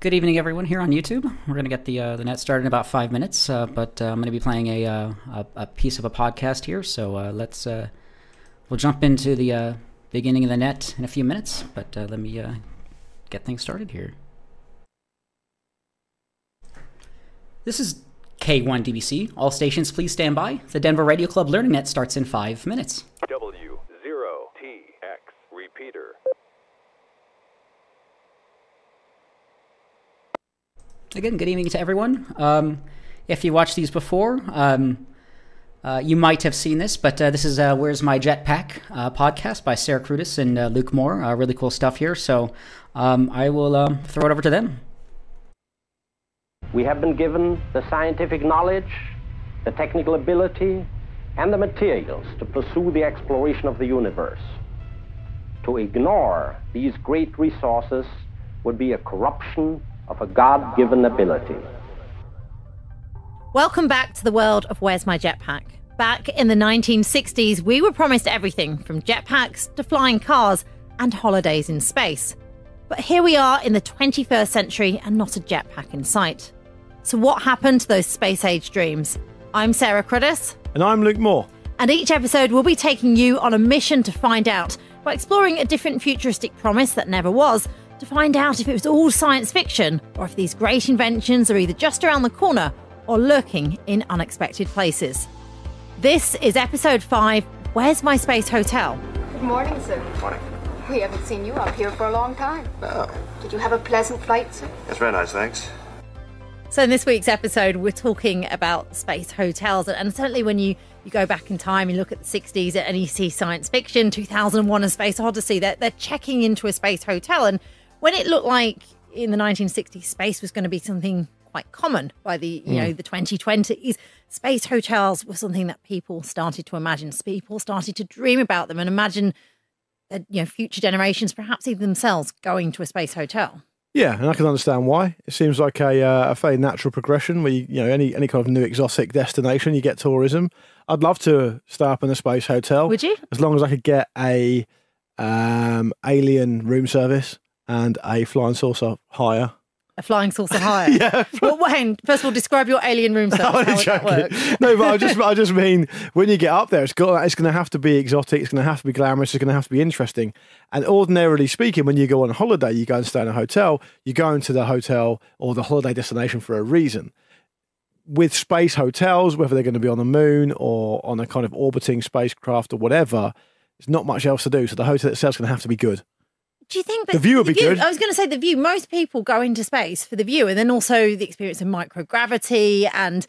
Good evening, everyone here on YouTube. We're going to get the uh, the net started in about five minutes, uh, but uh, I'm going to be playing a, uh, a, a piece of a podcast here. So uh, let's uh, we'll jump into the beginning of the net in a few minutes. But let me get things started here. This is K1DBC. All stations, please stand by. The Denver Radio Club Learning Net starts in five minutes. W0TX repeater. Again, good evening to everyone. Um, if you watched these before, um, uh, you might have seen this, but uh, this is uh, Where's My Jetpack uh, podcast by Sarah Cruddas and uh, Luke Moore. Uh, really cool stuff here. So um, I will um, throw it over to them. We have been given the scientific knowledge, the technical ability, and the materials to pursue the exploration of the universe. To ignore these great resources would be a corruption of a God given ability. Welcome back to the world of Where's My Jetpack. Back in the 1960s, we were promised everything from jetpacks to flying cars and holidays in space. But here we are in the 21st century and not a jetpack in sight. So, what happened to those space age dreams? I'm Sarah Cruddas, And I'm Luke Moore. and each episode we'll be taking you on a mission to find out by exploring a different futuristic promise that never was, to find out if it was all science fiction or if these great inventions are either just around the corner or lurking in unexpected places. This is episode 5 Where's My Space Hotel? Good morning, sir. Morning. We haven't seen you up here for a long time. Oh, Did you have a pleasant flight, sir? that's very nice, thanks. So, in this week's episode, we're talking about space hotels. And certainly, when you, you go back in time, you look at the 60s and you see science fiction, 2001 A Space Odyssey, they're, they're checking into a space hotel. And when it looked like in the 1960s, space was going to be something quite common by the you know the 2020s space hotels were something that people started to imagine people started to dream about them and imagine that you know future generations perhaps even themselves going to a space hotel Yeah, and I can understand why. It seems like a, uh, a fairly natural progression where you, you know any any kind of new exotic destination, you get tourism. I'd love to stay up in a space hotel. Would you? As long as I could get a um, alien room service and a flying saucer higher. a flying saucer higher. Yeah. well Wayne, first of all describe your alien room service I'm how only would that work joking. No, but I just I just mean when you get up there, it's got it's going to have to be exotic. It's going to have to be glamorous. It's going to have to be interesting. And ordinarily speaking, when you go on holiday, you go and stay in a hotel. You go into the hotel or the holiday destination for a reason. With space hotels, whether they're going to be on the moon or on a kind of orbiting spacecraft or whatever, there's not much else to do. So the hotel itself is going to have to be good. Do you think that The view would be good. I was going to say the view. Most people go into space for the view, and then also the experience of microgravity and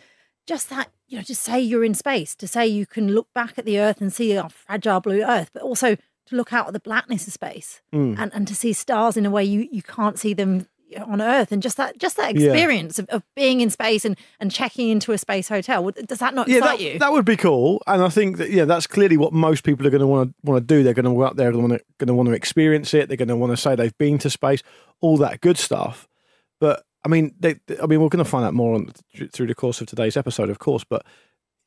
just that. You know, just say you're in space, to say you can look back at the Earth and see our fragile blue Earth, but also to look out at the blackness of space Hmm. and, and to see stars in a way you, you can't see them on Earth, and just that just that Yeah. experience of, of being in space and, and checking into a space hotel. Does that not yeah, excite that, you? that would be cool. And I think that yeah, that's clearly what most people are going to want to want to do. They're going to go out there, to going to want to experience it. They're going to want to say they've been to space, all that good stuff. But I mean, they, I mean, we're going to find out more on, through the course of today's episode, of course. But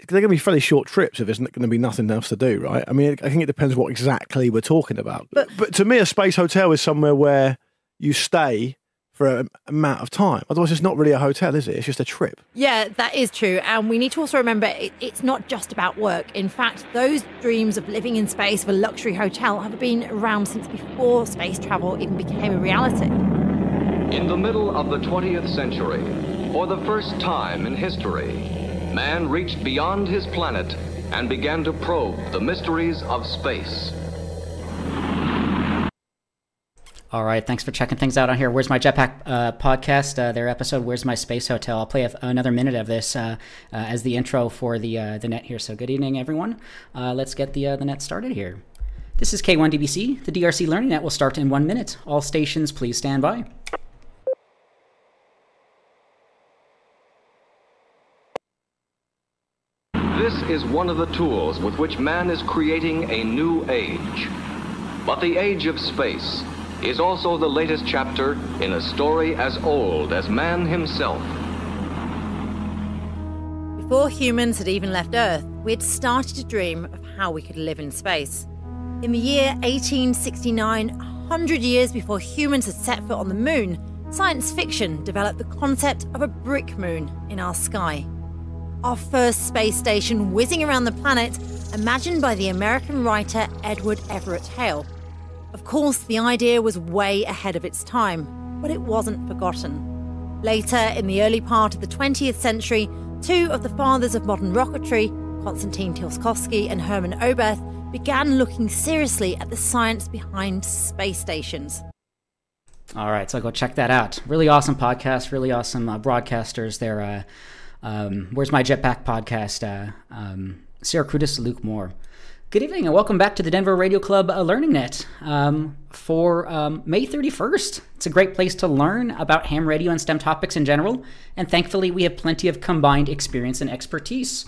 they're going to be fairly short trips if there's going to be nothing else to do, right? I mean, I think it depends what exactly we're talking about. But, but to me, a space hotel is somewhere where you stay for an amount of time. Otherwise, it's not really a hotel, is it? It's just a trip. Yeah, that is true. And we need to also remember it, it's not just about work. In fact, those dreams of living in space of a luxury hotel have been around since before space travel even became a reality. In the middle of the 20th century, for the first time in history, man reached beyond his planet and began to probe the mysteries of space. All right, thanks for checking things out on here. Where's my jetpack uh, podcast? Uh, their episode, "Where's my space hotel?" I'll play a, another minute of this uh, uh, as the intro for the uh, the net here. So, good evening, everyone. Uh, let's get the the net started here. This is K1DBC. The DRC Learning Net will start in one minute. All stations, please stand by. This is one of the tools with which man is creating a new age. But the age of space is also the latest chapter in a story as old as man himself. Before humans had even left Earth, we had started to dream of how we could live in space. In the year 1869, hundred years before humans had set foot on the moon, science fiction developed the concept of a brick moon in our sky. Our first space station whizzing around the planet, imagined by the American writer Edward Everett Hale. Of course, the idea was way ahead of its time, but it wasn't forgotten. Later, in the early part of the 20th century, two of the fathers of modern rocketry, Konstantin Tsiolkovsky and Hermann Oberth, began looking seriously at the science behind space stations. All right, so go check that out. Really awesome podcast, really awesome uh, broadcasters there. Uh, um, Where's My Jetpack podcast? Uh, um, Sarah Cruddas, Luke Moore. Good evening and welcome back to the Denver Radio Club uh, Learning Net um, for um, May 31st. It's a great place to learn about ham radio and STEM topics in general, and thankfully we have plenty of combined experience and expertise.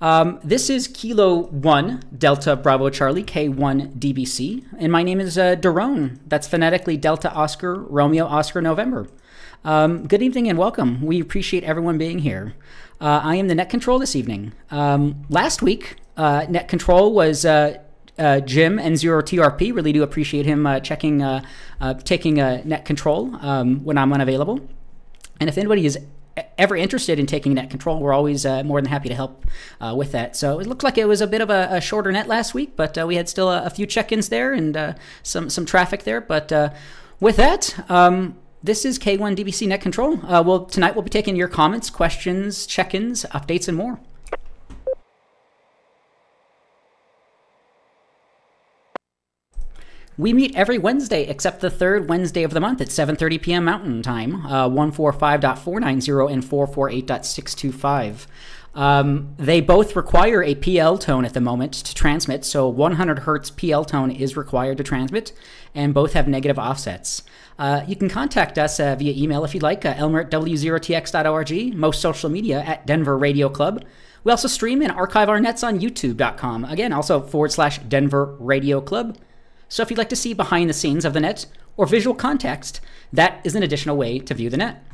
Um, this is Kilo 1 Delta Bravo Charlie K1 DBC, and my name is uh, Daron. That's phonetically Delta Oscar Romeo Oscar November. Um, good evening and welcome. We appreciate everyone being here. Uh, I am the net control this evening. Um, last week, uh, net control was uh, uh, Jim and Zero TRP. Really do appreciate him uh, checking, uh, uh, taking net control um, when I'm unavailable. And if anybody is ever interested in taking net control, we're always more than happy to help with that. So it looked like it was a bit of a, a shorter net last week, but we had still a, a few check-ins there and some some traffic there. But with that. Um, this is K1 DBC Net Control. well, tonight we'll be taking your comments, questions, check-ins, updates, and more. We meet every Wednesday except the third Wednesday of the month at 7:30 p.m. Mountain Time, uh, 145.490 and 448.625. Um, they both require a PL tone at the moment to transmit, so 100 hertz PL tone is required to transmit, and both have negative offsets. Uh, you can contact us uh, via email if you'd like, uh, elmer at w0tx.org, most social media at Denver Radio Club. We also stream and archive our nets on youtube.com. Again, also forward slash Denver Radio Club. So if you'd like to see behind the scenes of the net or visual context, that is an additional way to view the net.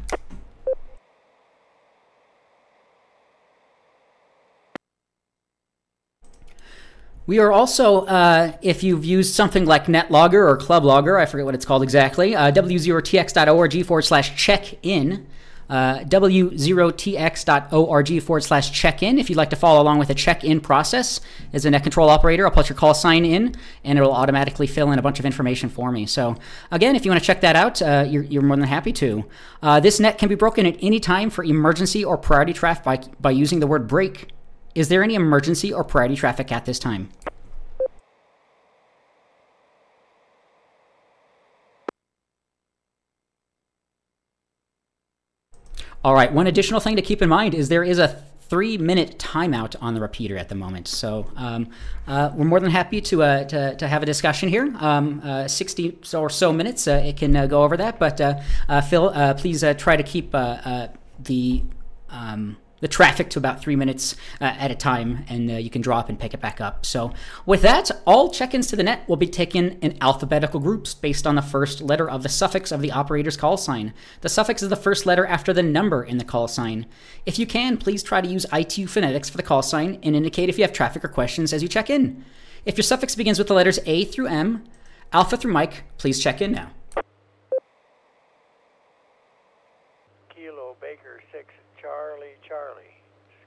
We are also, uh, if you've used something like NetLogger or ClubLogger, I forget what it's called exactly, uh, w0tx.org forward slash check in uh, w0tx.org forward slash check in. If you'd like to follow along with a check in process as a net control operator, I'll put your call sign in and it'll automatically fill in a bunch of information for me. So, again, if you want to check that out, uh, you're, you're, more than happy to. Uh, this net can be broken at any time for emergency or priority traffic by, by using the word break. Is there any emergency or priority traffic at this time? All right, one additional thing to keep in mind is there is a three minute timeout on the repeater at the moment. So um, uh, we're more than happy to, uh, to, to, have a discussion here. Um, uh, 60 or so minutes, uh, it can uh, go over that. But uh, Phil, please try to keep the um, the traffic to about three minutes uh, at a time, and uh, you can drop and pick it back up. So, with that, all check ins to the net will be taken in alphabetical groups based on the first letter of the suffix of the operator's call sign. The suffix is the first letter after the number in the call sign. If you can, please try to use ITU phonetics for the call sign and indicate if you have traffic or questions as you check in. If your suffix begins with the letters A through M, Alpha through Mike, please check in now.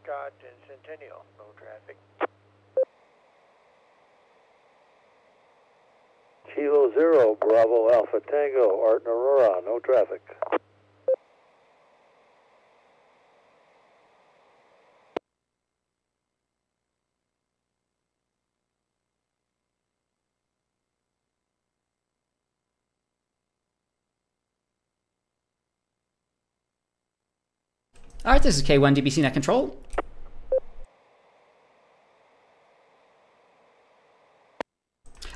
Scott and Centennial. No traffic. Kilo Zero, Bravo Alpha Tango, Art and Aurora. No traffic. All right, this is K1 DBC Net Control.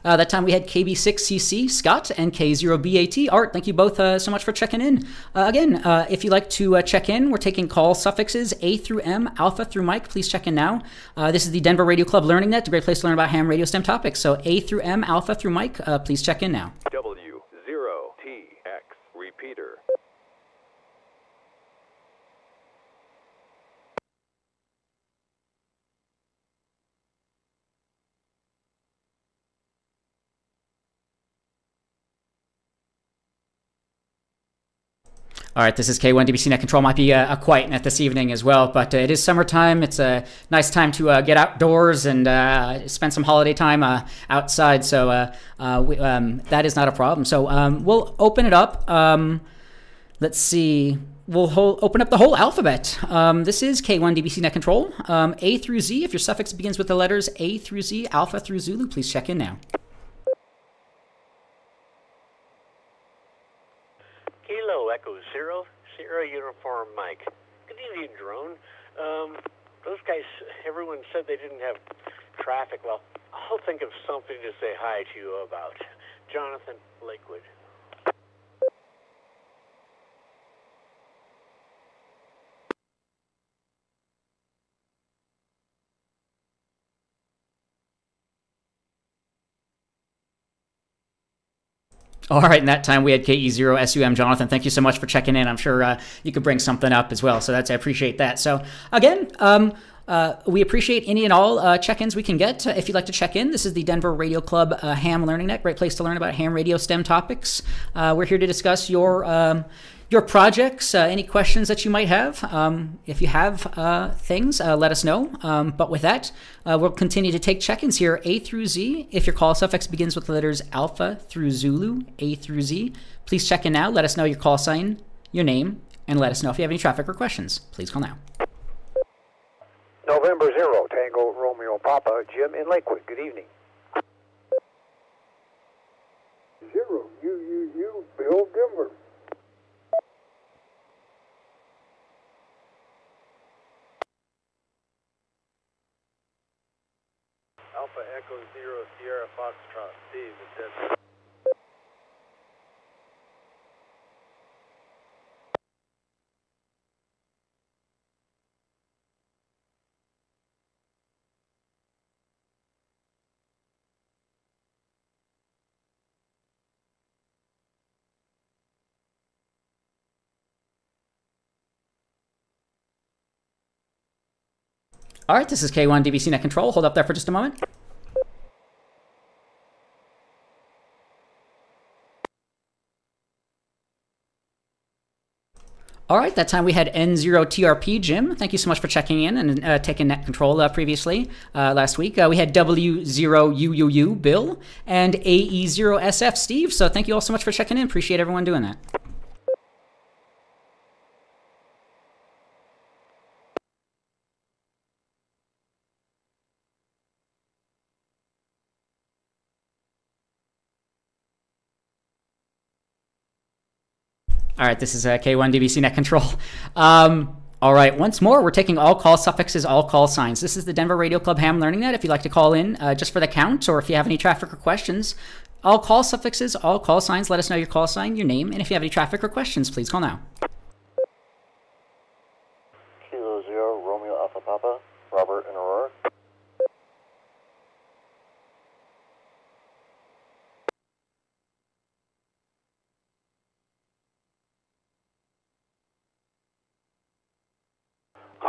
Uh, that time we had KB6CC, Scott, and K0BAT, Art. Thank you both uh, so much for checking in. Uh, again, uh, if you'd like to uh, check in, we're taking call suffixes A through M, Alpha through Mike. Please check in now. Uh, this is the Denver Radio Club Learning Net, a great place to learn about ham radio STEM topics. So A through M, Alpha through Mike. please check in now. All right, this is K1DBC Net Control. Might be a, a quiet net this evening as well, but uh, it is summertime. It's a nice time to uh, get outdoors and uh, spend some holiday time uh, outside. So uh, uh, we, um, that is not a problem. So um, we'll open it up. Um, let's see. We'll whole, open up the whole alphabet. Um, this is K1DBC Net Control. Um, a through Z. If your suffix begins with the letters A through Z, Alpha through Zulu, please check in now. Kilo Echo Zero, Sierra Uniform Mike. Good evening, Daron. Um, those guys, everyone said they didn't have traffic. Well, I'll think of something to say hi to you about. Jonathan Lakewood. All right, in that time we had KE0SUM. Jonathan, thank you so much for checking in. I'm sure uh, you could bring something up as well. So that's I appreciate that. So again, um, uh, we appreciate any and all uh, check-ins we can get. Uh, if you'd like to check in, this is the Denver Radio Club uh, Ham Learning Net. Great place to learn about ham radio STEM topics. Uh, we're here to discuss your um, your projects, uh, any questions that you might have. Um, if you have uh, things, uh, let us know. Um, but with that, uh, we'll continue to take check ins here A through Z. If your call suffix begins with the letters Alpha through Zulu, A through Z, please check in now. Let us know your call sign, your name, and let us know if you have any traffic or questions. Please call now. November Zero, Tango Romeo Papa, Jim in Lakewood. Good evening. Zero, UUU, Bill Denver. Alpha Echo Zero, Sierra Foxtrot. Steve. All right, this is K1 DBC Net Control. Hold up there for just a moment. All right, that time we had N0TRP Jim. Thank you so much for checking in and uh, taking net control uh, previously uh, last week. Uh, we had W0UUU Bill and AE0SF Steve. So thank you all so much for checking in. Appreciate everyone doing that. All right, this is uh, K1 DBC Net Control. Um, all right, once more, we're taking all call suffixes, all call signs. This is the Denver Radio Club Ham Learning Net. If you'd like to call in uh, just for the count, or if you have any traffic or questions, all call suffixes, all call signs, let us know your call sign, your name, and if you have any traffic or questions, please call now. Kilo Zero, Romeo Alpha Papa, Robert in Aurora.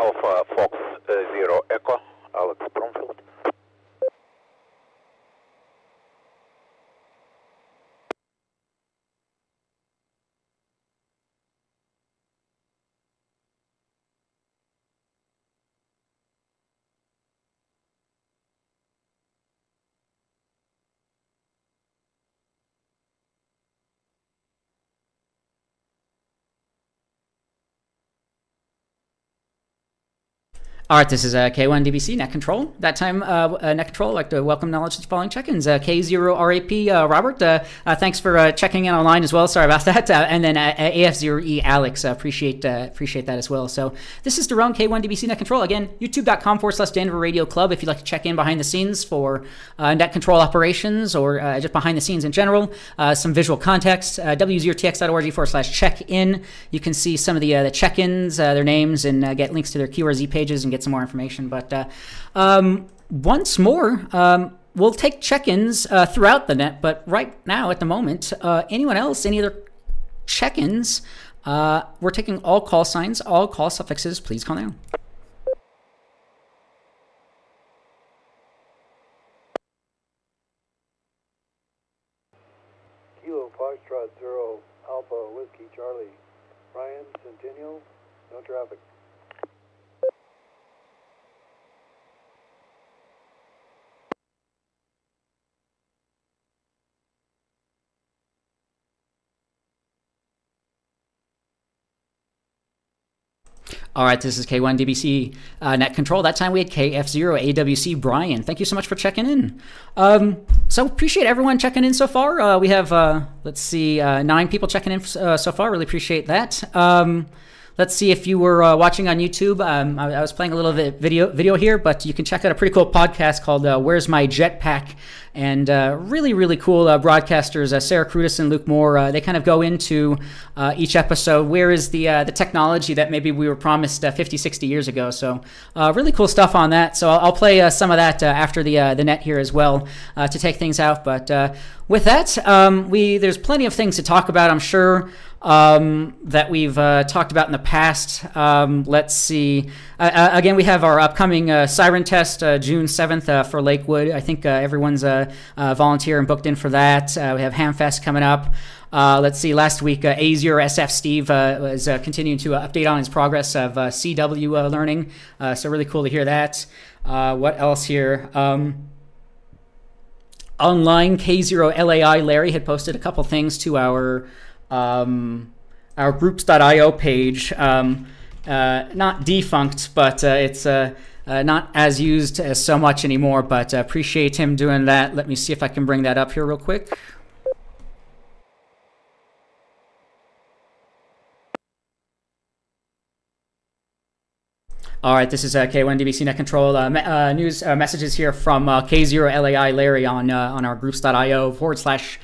Alpha Fox uh, Zero Echo, Alex Bromfield. All right, this is uh, K1 DBC Net Control. That time, uh, uh, Net Control, like to welcome knowledge to the following check-ins. Uh, K0RAP uh, Robert, uh, thanks for checking in online as well. Sorry about that. And then uh, AF0E Alex, appreciate appreciate that as well. So this is Daron K1 DBC Net Control. Again, youtube.com forward slash Denver Radio Club if you'd like to check in behind the scenes for net control operations or just behind the scenes in general. Some visual context, uh, w0tx.org forward slash check-in. You can see some of the, the check-ins, their names, and get links to their QRZ pages and get some more information. But uh, um, once more, um, we'll take check-ins uh, throughout the net. But right now, at the moment, uh, anyone else, any other check-ins? Uh, we're taking all call signs, all call suffixes. Please call now. Kilo Foxtrot Zero Alpha Whiskey Charlie, Brian, Centennial, no traffic. All right, this is K1DBC uh, Net Control. That time we had KF0 AWC Brian. Thank you so much for checking in. Um, so appreciate everyone checking in so far. Uh, we have, uh, let's see, uh, nine people checking in uh, so far. Really appreciate that. Um, let's see if you were uh, watching on YouTube. Um, I, I, was playing a little video video here, but you can check out a pretty cool podcast called "Where's My Jetpack." And uh, really, really cool uh, broadcasters, uh, Sarah Cruddas and Luke Moore. Uh, they kind of go into uh, each episode. Where is the the technology that maybe we were promised 50, 60 years ago? So really cool stuff on that. So I'll, I'll play some of that after the the net here as well to take things out. But with that, um, we there's plenty of things to talk about. I'm sure um, that we've uh, talked about in the past. Um, let's see. Uh, again, we have our upcoming uh, siren test June 7th for Lakewood. I think everyone's volunteer and booked in for that. we have Hamfest coming up. let's see. Last week, uh, A0SF Steve was continuing to update on his progress of CW learning. so really cool to hear that. what else here? Um, online K0LAI Larry had posted a couple things to our um, our groups.io page. Um, uh, not defunct, but uh, it's uh, uh not as used as so much anymore. But uh, appreciate him doing that. Let me see if I can bring that up here real quick. All right, this is uh, K1DBC Net Control uh, uh, news uh, messages here from uh, K0LAI Larry on uh, on our groups.io forward slash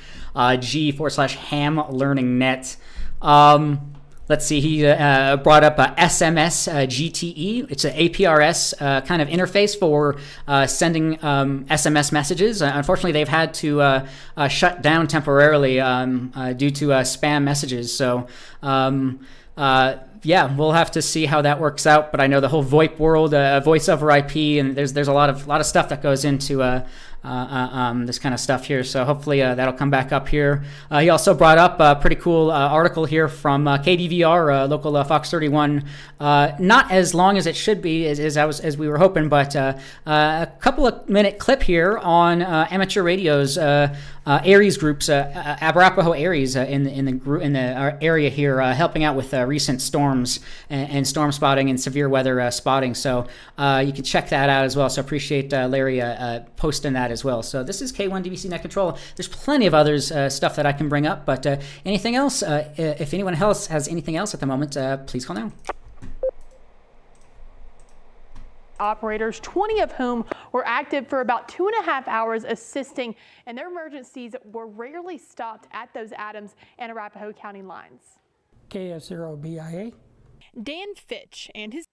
G forward slash ham learning net. Um, let's see, he uh, brought up a SMS uh, GTE. It's an APRS uh, kind of interface for uh, sending um, SMS messages. Uh, unfortunately, they've had to uh, shut down temporarily um, due to spam messages. So, um, yeah, we'll have to see how that works out. But I know the whole VoIP world, uh, voice over IP, and there's there's a lot of lot of stuff that goes into uh, uh, uh, um, this kind of stuff here. So hopefully uh, that'll come back up here. Uh, he also brought up a pretty cool article here from KDVR, local Fox 31. not as long as it should be as, as I was as we were hoping, but a couple of minute clip here on amateur radios. Uh, ARES groups, uh, uh, Arapahoe ARES in the in the group in the area here, helping out with recent storms and, and, storm spotting and severe weather spotting. So you can check that out as well. So appreciate Larry posting that as well. So this is K1DBC Net Control. There's plenty of others uh, stuff that I can bring up, but uh, anything else, uh, if anyone else has anything else at the moment, uh, please call now. Operators, 20 of whom were active for about two and a half hours assisting, and their emergencies were rarely stopped at those Adams and Arapahoe County lines. KF0BIA. Dan Fitch and his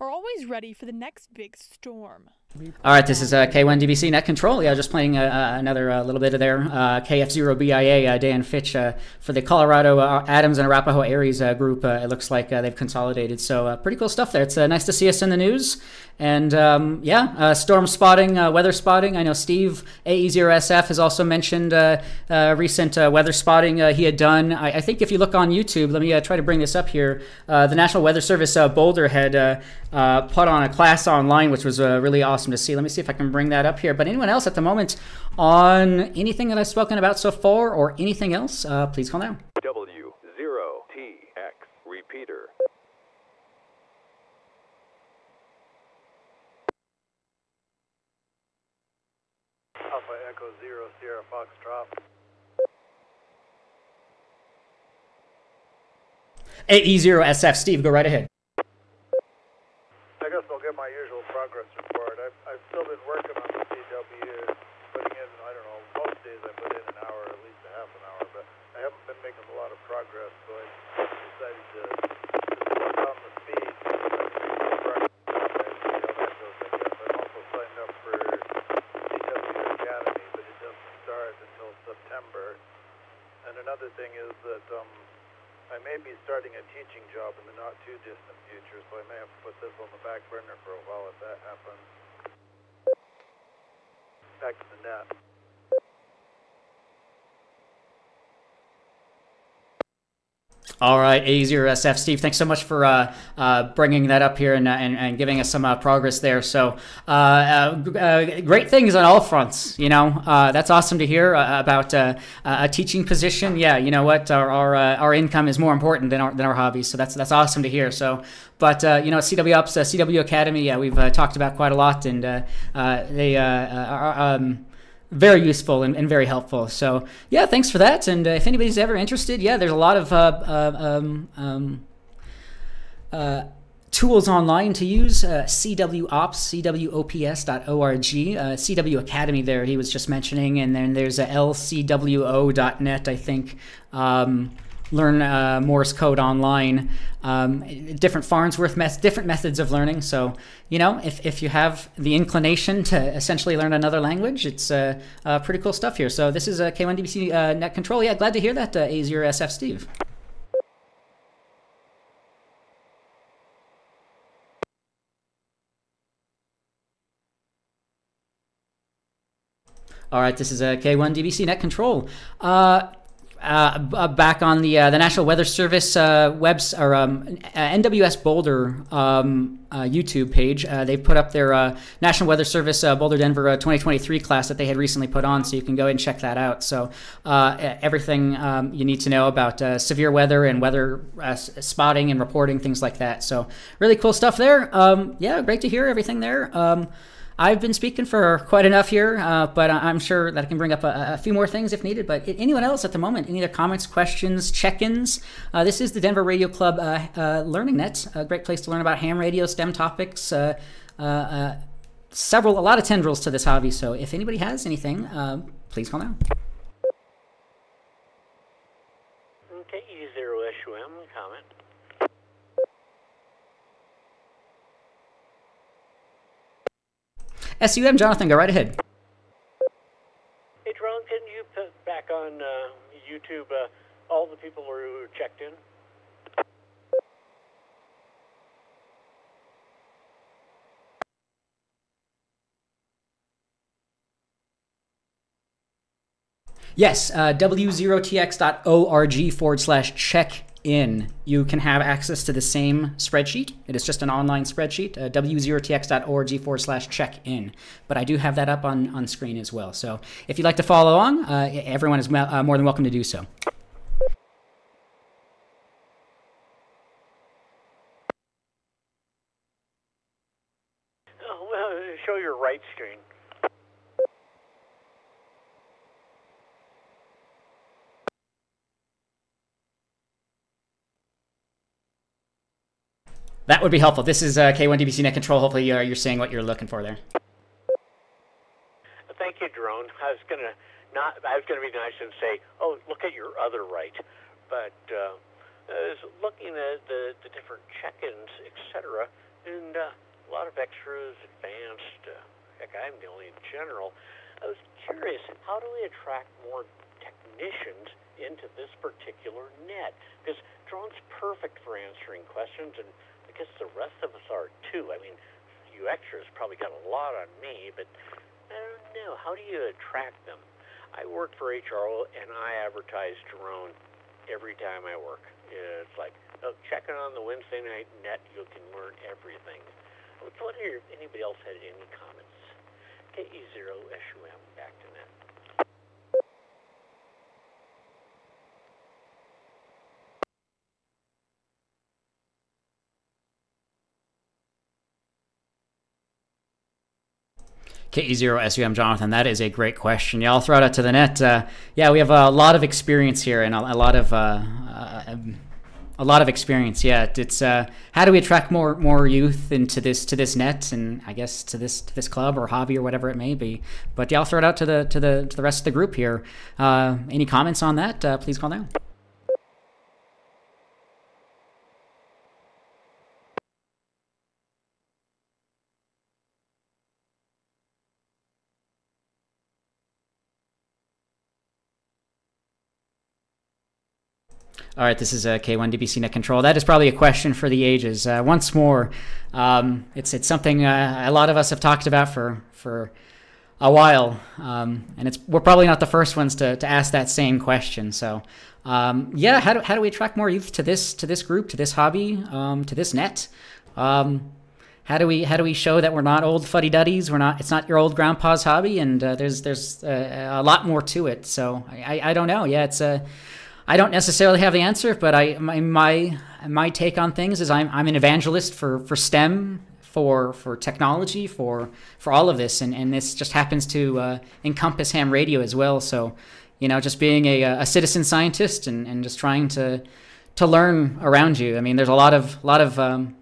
are always ready for the next big storm. All right, this is uh, K1DBC Net Control. Yeah, just playing uh, uh another uh, little bit of there. Uh, KF0BIA, uh, Dan Fitch for the Colorado Adams and Arapahoe ARES group. it looks like they've consolidated. So pretty cool stuff there. It's nice to see us in the news. And um, yeah, uh, storm spotting, uh, weather spotting. I know Steve AE0SF has also mentioned uh, recent weather spotting he had done. I, I, think if you look on YouTube, let me try to bring this up here. the National Weather Service Boulder had put on a class online, which was really awesome to see. Let me see if I can bring that up here. But anyone else at the moment on anything that I've spoken about so far or anything else, uh, please call now. W0TX repeater. Alpha Echo Zero Sierra Foxtrot. AE0SF, Steve, go right ahead. I guess I'll get my usual progress report. I've, I've still been working on the CW, putting in, I don't know, most days I put in an hour, at least a half an hour, but I haven't been making a lot of progress, so I decided to, to slow down the speed. I'm also signed up for CW Academy, but it doesn't start until September. And another thing is that um, I may be starting a teaching job in the not too distant future, so I may have to put this on the back burner for a while if that happens. Back to the net. All right, A0SF, Steve. Thanks so much for uh, uh, bringing that up here and, uh, and, and giving us some uh, progress there. So, uh, uh, uh great things on all fronts. You know, uh, that's awesome to hear about a teaching position. Yeah, you know what, our our, our income is more important than our than our hobbies. So that's that's awesome to hear. So, but you know, CW Ops, CW Academy, yeah, we've talked about quite a lot, and they are. Um, very useful and, and, very helpful. So yeah, thanks for that. And uh, if anybody's ever interested, yeah, there's a lot of uh, uh, um, um, uh, tools online to use. Uh, CW Ops, CWOPS.org, uh, CW Academy. There, he was just mentioning, and then there's a LCWO.net, I think. Um, learn uh, Morse code online, um, different Farnsworth, met- different methods of learning. So, you know, if, if you have the inclination to essentially learn another language, it's uh, uh, pretty cool stuff here. So this is a K1DBC uh, net control. Yeah, glad to hear that, uh, A0SF Steve. All right, this is a K1DBC net control. Uh, uh, uh, back on the uh, the National Weather Service uh, webs or um, NWS Boulder um, uh, YouTube page. Uh, they've put up their National Weather Service Boulder Denver 2023 class that they had recently put on, so you can go and check that out. So everything um, you need to know about severe weather and weather spotting and reporting things like that. So really cool stuff there. Um, yeah, great to hear everything there. I've been speaking for quite enough here, uh, but I'm sure that I can bring up a, a, few more things if needed. But anyone else at the moment, any other comments, questions, check-ins? Uh, this is the Denver Radio Club uh, uh Learning Net, a great place to learn about ham radio, STEM topics. Uh, uh, several, a lot of tendrils to this hobby. So if anybody has anything, please call now. Okay, E0SUM comment. SUM, Jonathan, go right ahead. Hey, Daron, can you put back on uh, YouTube uh, all the people who checked in? Yes, uh, w0tx.org forward slash check in, you can have access to the same spreadsheet. It is just an online spreadsheet, uh, w0tx.org forward slash check in. But I do have that up on, on screen as well. So if you'd like to follow along, uh, everyone is uh, more than welcome to do so. Oh, show your right screen. That would be helpful. This is uh, K1DBC Net Control. Hopefully, uh, you're seeing what you're looking for there. Thank you, Daron. I was gonna not. I was gonna be nice and say, "Oh, look at your other right," but uh, I was looking at the, the different check-ins, etc., and uh, a lot of extras, advanced. Uh, heck, I'm the only general. I was curious, how do we attract more technicians into this particular net? Because Daron's perfect for answering questions and guess the rest of us are too. I mean, you extras probably got a lot on me, but I don't know. How do you attract them? I work for HRO and I advertise Daron every time I work. It's like, oh, checking on the Wednesday night net, you can learn everything. I was wondering if anybody else had any comments. KE0SUM, back to net. KE0SUM, Jonathan, that is a great question. Yeah, I'll throw it out to the net. Uh, yeah, we have a lot of experience here and a, a lot of. Uh, uh, a lot of experience, yeah. It's uh, how do we attract more more youth into this to this net, and I guess to this to this club or hobby or whatever it may be. But yeah, I'll throw it out to the to the to the rest of the group here. Uh, any comments on that? Uh, please call now. All right, this is a K1DBC net control. That is probably a question for the ages. Uh, once more, um, it's it's something uh, a lot of us have talked about for for a while, um, and it's we're probably not the first ones to, to ask that same question. So, um, yeah, how do, how do we attract more youth to this to this group, to this hobby, um, to this net? Um, how do we how do we show that we're not old fuddy duddies? We're not. It's not your old grandpa's hobby, and uh, there's there's uh, a lot more to it. So I, I, I don't know. Yeah, it's a. I don't necessarily have the answer, but I my my, my take on things is I'm I'm an evangelist for for STEM, for for technology, for for all of this, and and this just happens to uh, encompass ham radio as well. So, you know, just being a, a citizen scientist and, and just trying to to learn around you. I mean, there's a lot of lot of um,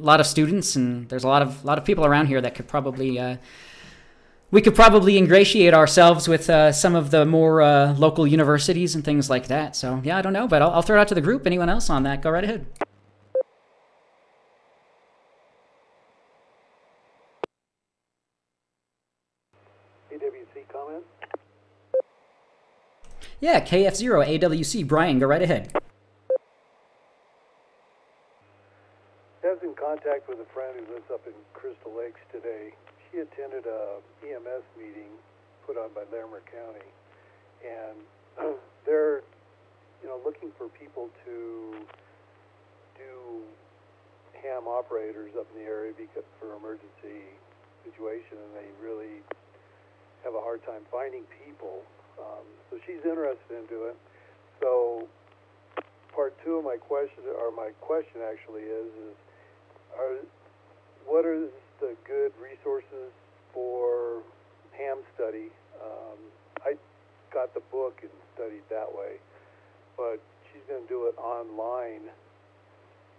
a lot of students, and there's a lot of lot of people around here that could probably uh, we could probably ingratiate ourselves with uh, some of the more uh, local universities and things like that. So yeah, I don't know, but I'll, I'll throw it out to the group. Anyone else on that? Go right ahead. Yeah, KF0 AWC. Brian, go right ahead. I was in contact with a friend who lives up in Crystal Lakes today. She attended a EMS meeting put on by Larimer County, and they're, you know, looking for people to do ham operators up in the area because for emergency situation, and they really have a hard time finding people. Um, so she's interested into it. So part two of my question, or my question actually is, is are what are the good resources for ham study? Um, I got the book and studied that way, but she's going to do it online.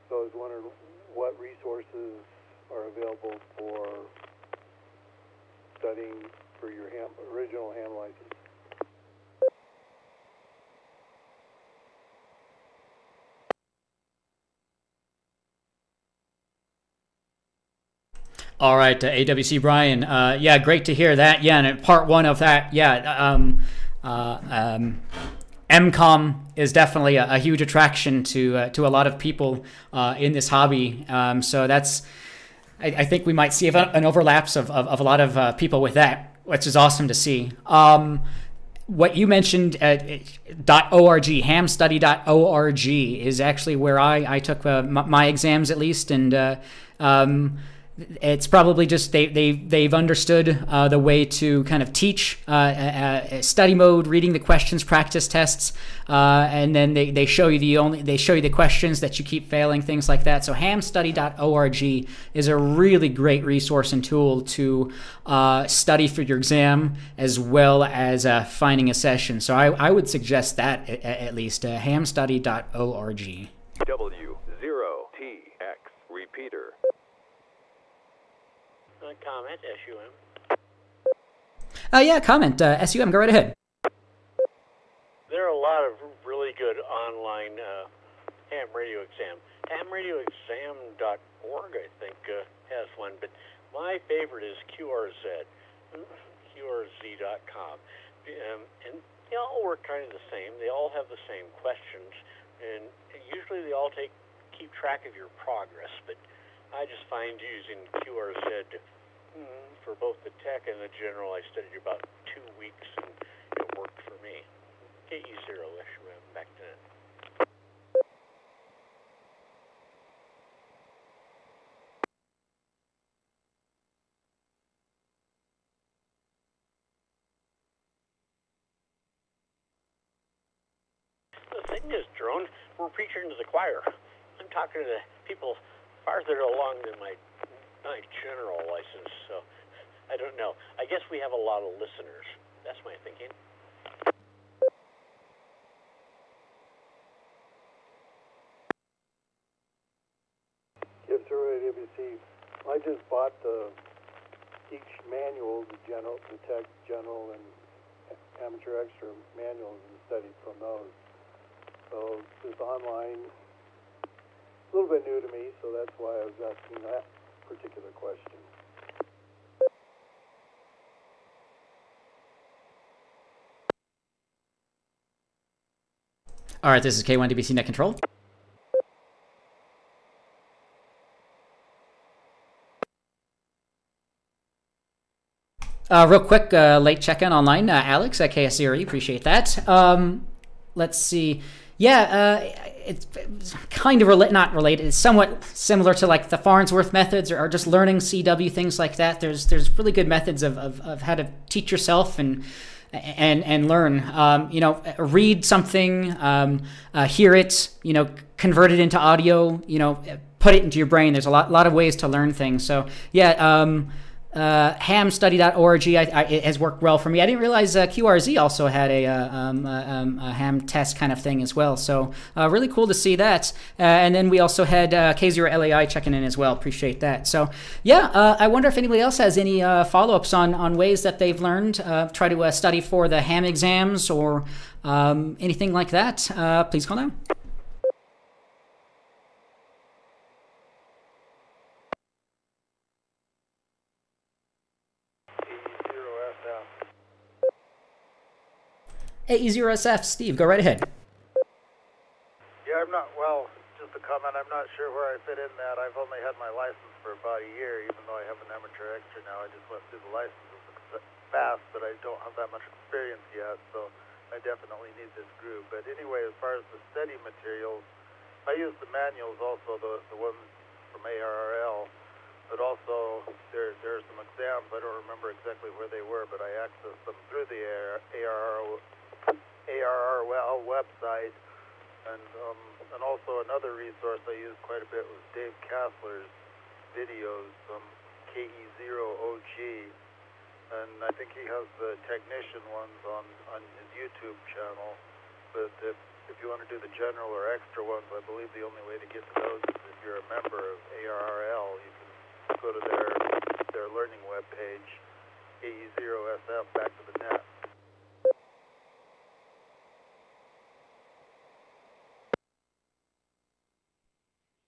So I was wondering what resources are available for studying for your ham, original ham license. All right, uh, AWC Brian. Uh, yeah, great to hear that. Yeah, and part one of that, yeah, um, uh, um, EmComm is definitely a, a, huge attraction to uh, to a lot of people uh, in this hobby. Um, so that's, I, I, think we might see an overlaps of, of, of a lot of uh, people with that, which is awesome to see. Um, what you mentioned at .org, hamstudy.org is actually where I, I took my, my, exams at least, and um, it's probably just they, they they've understood uh, the way to kind of teach uh, uh, study mode reading the questions practice tests uh, and then they, they show you the only they show you the questions that you keep failing things like that. So hamstudy.org is a really great resource and tool to uh, study for your exam as well as uh, finding a session. So I, I would suggest that at, at least hamstudy.org W0TX repeater comment, SUM. Uh, yeah, comment, uh, SUM, go right ahead. There are a lot of really good online uh, ham radio exam. Hamradioexam.org, I think, uh, has one, but my favorite is QRZ, QRZ.com. Um, and they all work kind of the same. They all have the same questions, and usually they all take keep track of your progress, but I just find using QRZ for both the tech and the general, I studied about two weeks, and it worked for me. KE0 SUM back then. The thing is, Daron, we're preaching to the choir. I'm talking to people farther along than my my general license, so I don't know. I guess we have a lot of listeners. That's my thinking. Yes, sir, AWC. I just bought the each manual, the general, the tech general, and amateur extra manuals and studied from those. So this online, a little bit new to me, so that's why I was asking that particular question. All right, this is K1DBC Net Control. Uh, real quick, uh, late check-in online. Uh, Alex at KSCRE, appreciate that. Um, let's see. Yeah, uh, it's, kind of rela- not related. It's somewhat similar to like the Farnsworth methods or, or just learning CW things like that. There's there's really good methods of, of, of how to teach yourself and and and learn. Um, you know, read something, um, uh, hear it. You know, convert it into audio. You know, put it into your brain. There's a lot lot of ways to learn things. So yeah. Um, uh, hamstudy.org I, I, it has worked well for me. I didn't realize uh, QRZ also had a, uh, um, uh, um, a, ham test kind of thing as well. So uh, really cool to see that. And then we also had K0LAI checking in as well. Appreciate that. So yeah, I wonder if anybody else has any follow-ups on, on ways that they've learned, try to study for the ham exams or um, anything like that. please call now. AE0SF, Steve, go right ahead. Yeah, I'm not, well, just a comment, I'm not sure where I fit in that. I've only had my license for about a year, even though I have an amateur extra now. I just went through the licenses fast, but I don't have that much experience yet, so I definitely need this group. But anyway, as far as the study materials, I use the manuals also, the, the ones from ARRL, but also there, there are some exams. I don't remember exactly where they were, but I accessed them through the ARRL ARRL website, and um, and also another resource I use quite a bit was Dave Casler's videos, um, KE0OG, and I think he has the technician ones on on his YouTube channel. But if if you want to do the general or extra ones, I believe the only way to get to those is if you're a member of ARRL. You can go to their their learning web page, AE0SF, back to the net.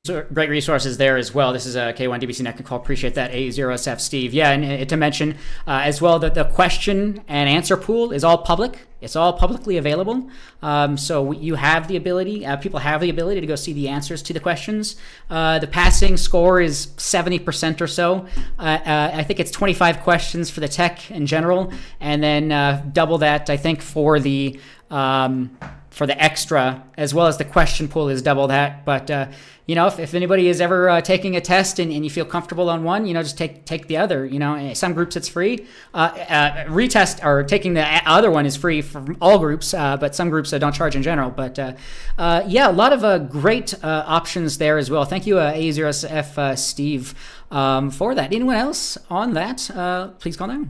Great resources there as well. This is a K1 DBC Net Call. Appreciate that. A0SF Steve. Yeah, and, and to mention uh, as well that the question and answer pool is all public. It's all publicly available. Um, so you have the ability, uh, people have the ability to go see the answers to the questions. Uh, the passing score is 70% or so. Uh, uh, I think it's 25 questions for the tech in general, and then uh, double that, I think, for the. Um, for the extra, as well as the question pool is double that. But uh, you know, if, if anybody is ever uh, taking a test and, and you feel comfortable on one, you know, just take take the other. You know, some groups it's free. Uh, uh retest or taking the other one is free for all groups, uh, but some groups uh, don't charge in general. But yeah, a lot of great options there as well. Thank you, A0F Steve, um, for that. Anyone else on that? please call now.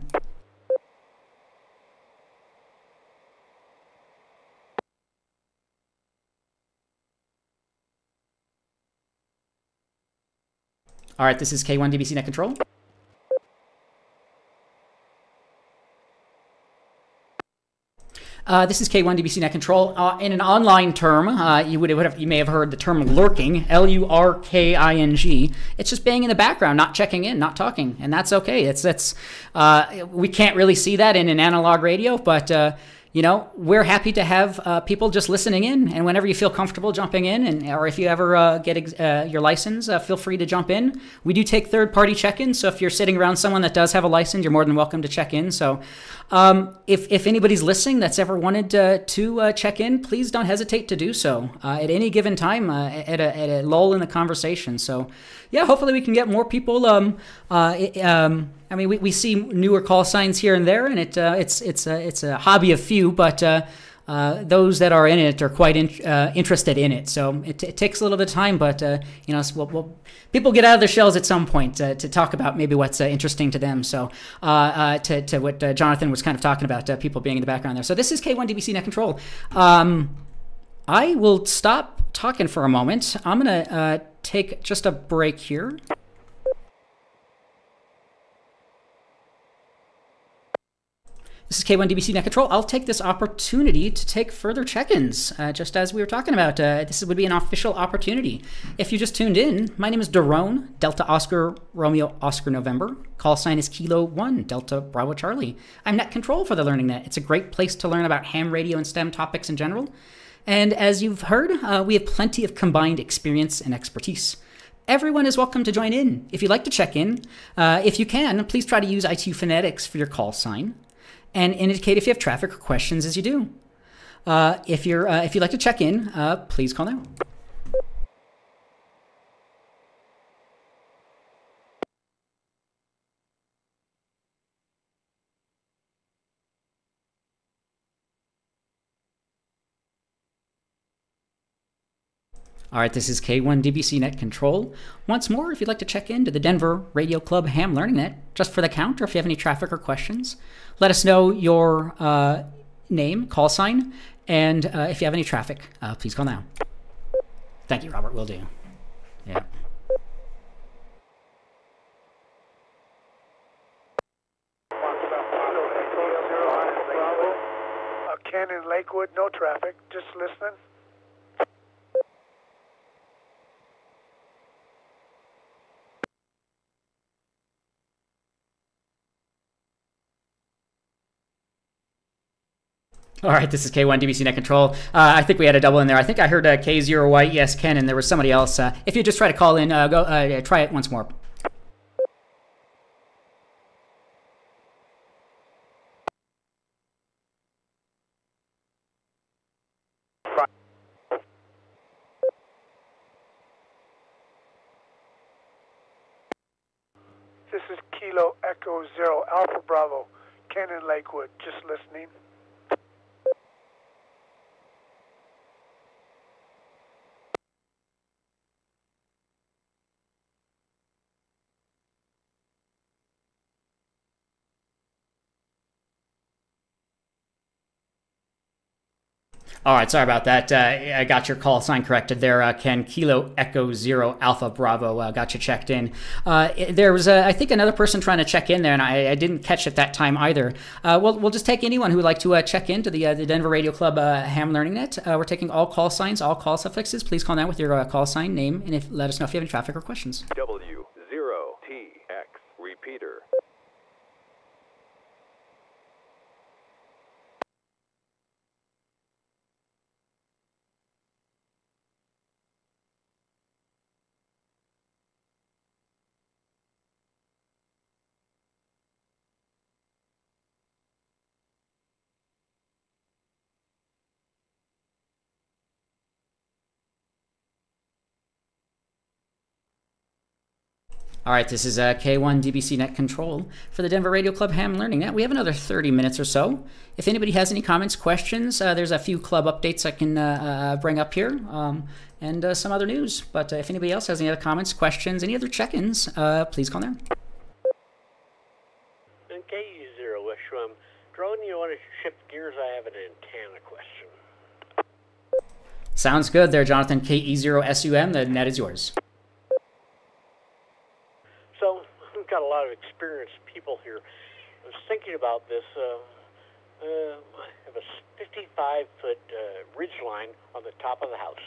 All right, this is K1 DBC Net Control. Uh, this is K1 DBC Net Control. Uh, in an online term, uh, you would have, you may have heard the term lurking, L-U-R-K-I-N-G. It's just being in the background, not checking in, not talking, and that's okay. It's that's uh, we can't really see that in an analog radio, but uh, you know, we're happy to have uh, people just listening in. And whenever you feel comfortable jumping in, and or if you ever uh, get uh, your license, uh, feel free to jump in. We do take third-party check-ins, so if you're sitting around someone that does have a license, you're more than welcome to check in. So, um, if if anybody's listening that's ever wanted to, to uh, check in, please don't hesitate to do so uh, at any given time at a, at, a, lull in the conversation. So, yeah, hopefully we can get more people. Um, um, I mean, we, we see newer call signs here and there, and it uh, it's it's a it's a hobby of few, but uh, uh, those that are in it are quite in, uh, interested in it. So it, it, takes a little bit of time, but uh, you know, we'll, we'll, people get out of their shells at some point uh, to talk about maybe what's interesting to them. So to, to what Jonathan was kind of talking about, people being in the background there. So this is K1DBC Net Control. Um, I will stop talking for a moment. I'm gonna take just a break here. This is K1DBC Net Control. I'll take this opportunity to take further check-ins, uh, just as we were talking about. Uh, this would be an official opportunity. If you just tuned in, my name is Daron, Delta Oscar Romeo Oscar November. Call sign is Kilo 1, Delta Bravo Charlie. I'm Net Control for the Learning Net. It's a great place to learn about ham radio and STEM topics in general. And as you've heard, uh, we have plenty of combined experience and expertise everyone is welcome to join in. If you'd like to check in, uh, if you can, please try to use ITU Phonetics for your call sign and indicate if you have traffic or questions as you do. Uh, if you're uh, if you'd like to check in, uh, please call now. All right, this is K1 DBC Net Control. Once more, if you'd like to check in to the Denver Radio Club Ham Learning Net, just for the count, or if you have any traffic or questions, let us know your uh, name, call sign, and uh, if you have any traffic, uh, please call now. Thank you, Robert. Will do. Yeah. Uh, Canyon Lakewood, no traffic, just listening. All right, this is K1 DBC Net Control. Uh, I think we had a double in there. I think I heard uh, K0Y, yes, Ken, and there was somebody else. Uh, if you just try to call in, uh, go uh, try it once more. This is Kilo Echo Zero Alpha Bravo, Canyon Lakewood, just listening. All right, sorry about that. Uh, I got your call sign corrected there, uh, Ken. Kilo Echo Zero Alpha Bravo uh, got you checked in. Uh, there was, I think, another person trying to check in there, and I, I didn't catch it that time either. Uh, we'll, we'll just take anyone who would like to uh, check in to the the Denver Radio Club Ham Learning Net. we're taking all call signs, all call suffixes. Please call now with your call sign, name, and if, let us know if you have any traffic or questions. W zero T X repeater. All right, this is uh, K1 DBC Net Control for the Denver Radio Club Ham Learning Net. We have another 30 minutes or so. If anybody has any comments, questions, uh, there's a few club updates I can uh, uh bring up here um, and uh, some other news. But uh, if anybody else has any other comments, questions, any other check ins, please call now. K0 Wishram, Daron, you want to shift gears? I have an antenna question. Sounds good there, Jonathan. KE0SUM, the net is yours. So we've got a lot of experienced people here. I was thinking about this. Uh, uh, I have a 55 foot uh, ridge line on the top of the house.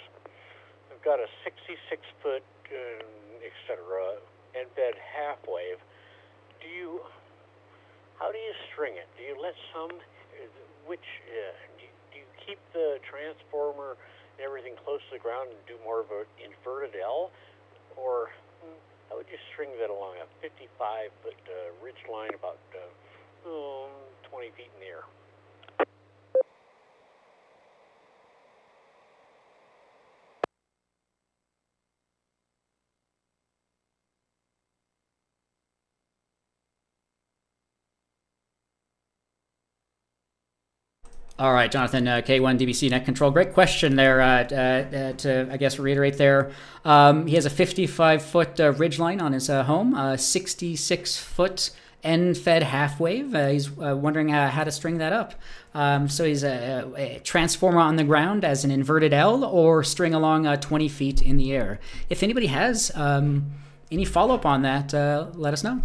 I've got a 66 foot, uh, etc., end fed half wave. Do you? How do you string it? Do you let some? Which uh, do, you, do you keep the transformer and everything close to the ground and do more of an inverted L, or how would just string that along a 55 foot uh, ridge line about uh, oh, 20 feet in the air? All right, Jonathan, uh, K1 DBC Net Control. Great question there. Uh, uh, uh, to, I guess, reiterate there, um, he has a 55 foot uh, ridge line on his uh, home, 66 foot end fed half wave. he's wondering how to string that up. Um, so he's a, a, transformer on the ground as an inverted L or string along 20 feet in the air. If anybody has um, any follow up on that, let us know.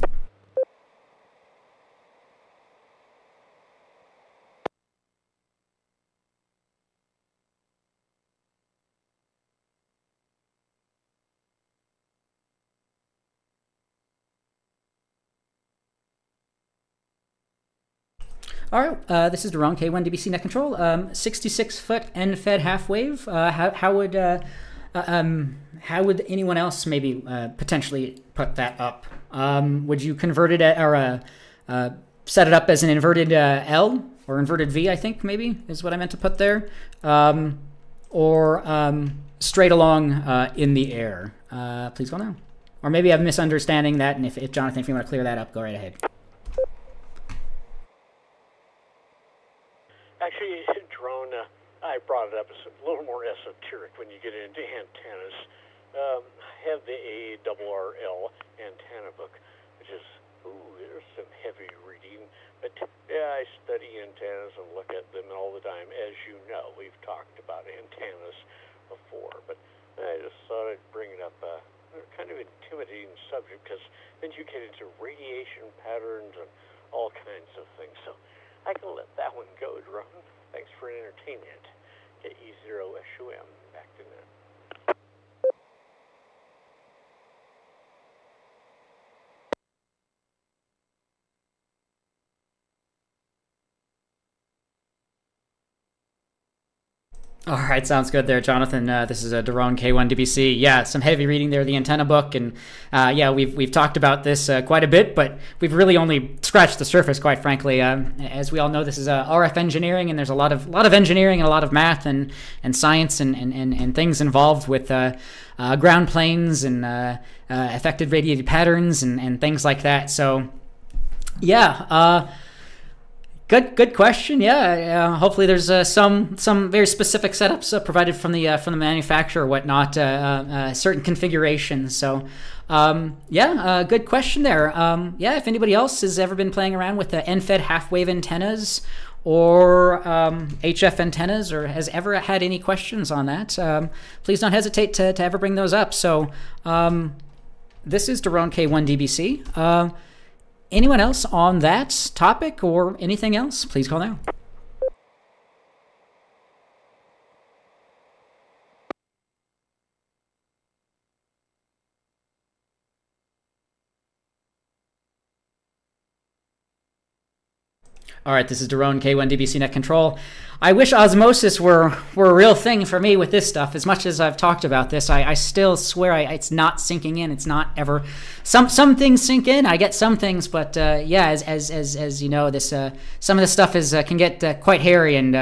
All right, uh, this is Daron K1 DBC Net Control. Um, 66 foot end fed half wave. Uh, how, how would uh, uh, um, how would anyone else maybe uh, potentially put that up? Um, would you convert it at, or uh, set it up as an inverted L or inverted V, I think maybe is what I meant to put there, um, or um, straight along in the air. Please go now. Or maybe I'm misunderstanding that, and if, if Jonathan, if you want to clear that up, go right ahead. Actually, Daron, uh, I brought it up as a little more esoteric when you get into antennas. Um, I have the ARRL antenna book, which is, ooh, there's some heavy reading. But yeah, I study antennas and look at them all the time. As you know, we've talked about antennas before, but I just thought I'd bring it up. Uh, kind of intimidating subject because then you get into radiation patterns and all kinds of things. So I can let that one go, Daron. Thanks for entertainment. E zero sum. Back to net. All right, sounds good there, Jonathan. Uh, this is a Daron K1DBC. Yeah, some heavy reading there, the antenna book, and uh, yeah, we've we've talked about this uh, quite a bit, but we've really only scratched the surface, quite frankly. Um, as we all know, this is uh, RF engineering, and there's a lot of lot of engineering and a lot of math and and science and and, and, and things involved with uh, uh, ground planes and affected radiated patterns and, and things like that. So, yeah. Good, good question. Yeah, uh, hopefully there's uh, some some very specific setups uh, provided from the uh, from the manufacturer or whatnot, uh, uh, certain configurations. So, um, yeah, good question there. Um, yeah, if anybody else has ever been playing around with the end-fed half-wave antennas or um, HF antennas, or has ever had any questions on that, um, please don't hesitate to, to ever bring those up. So, um, this is Daron K1DBC. Anyone else on that topic or anything else? Please call now. All right, this is Daron K1 DBC Net Control. I wish osmosis were were a real thing for me with this stuff. As much as I've talked about this, I, I still swear I, it's not sinking in. It's not ever. Some some things sink in. I get some things, but uh, yeah, as, as as as you know, this uh, some of this stuff is uh, can get uh, quite hairy and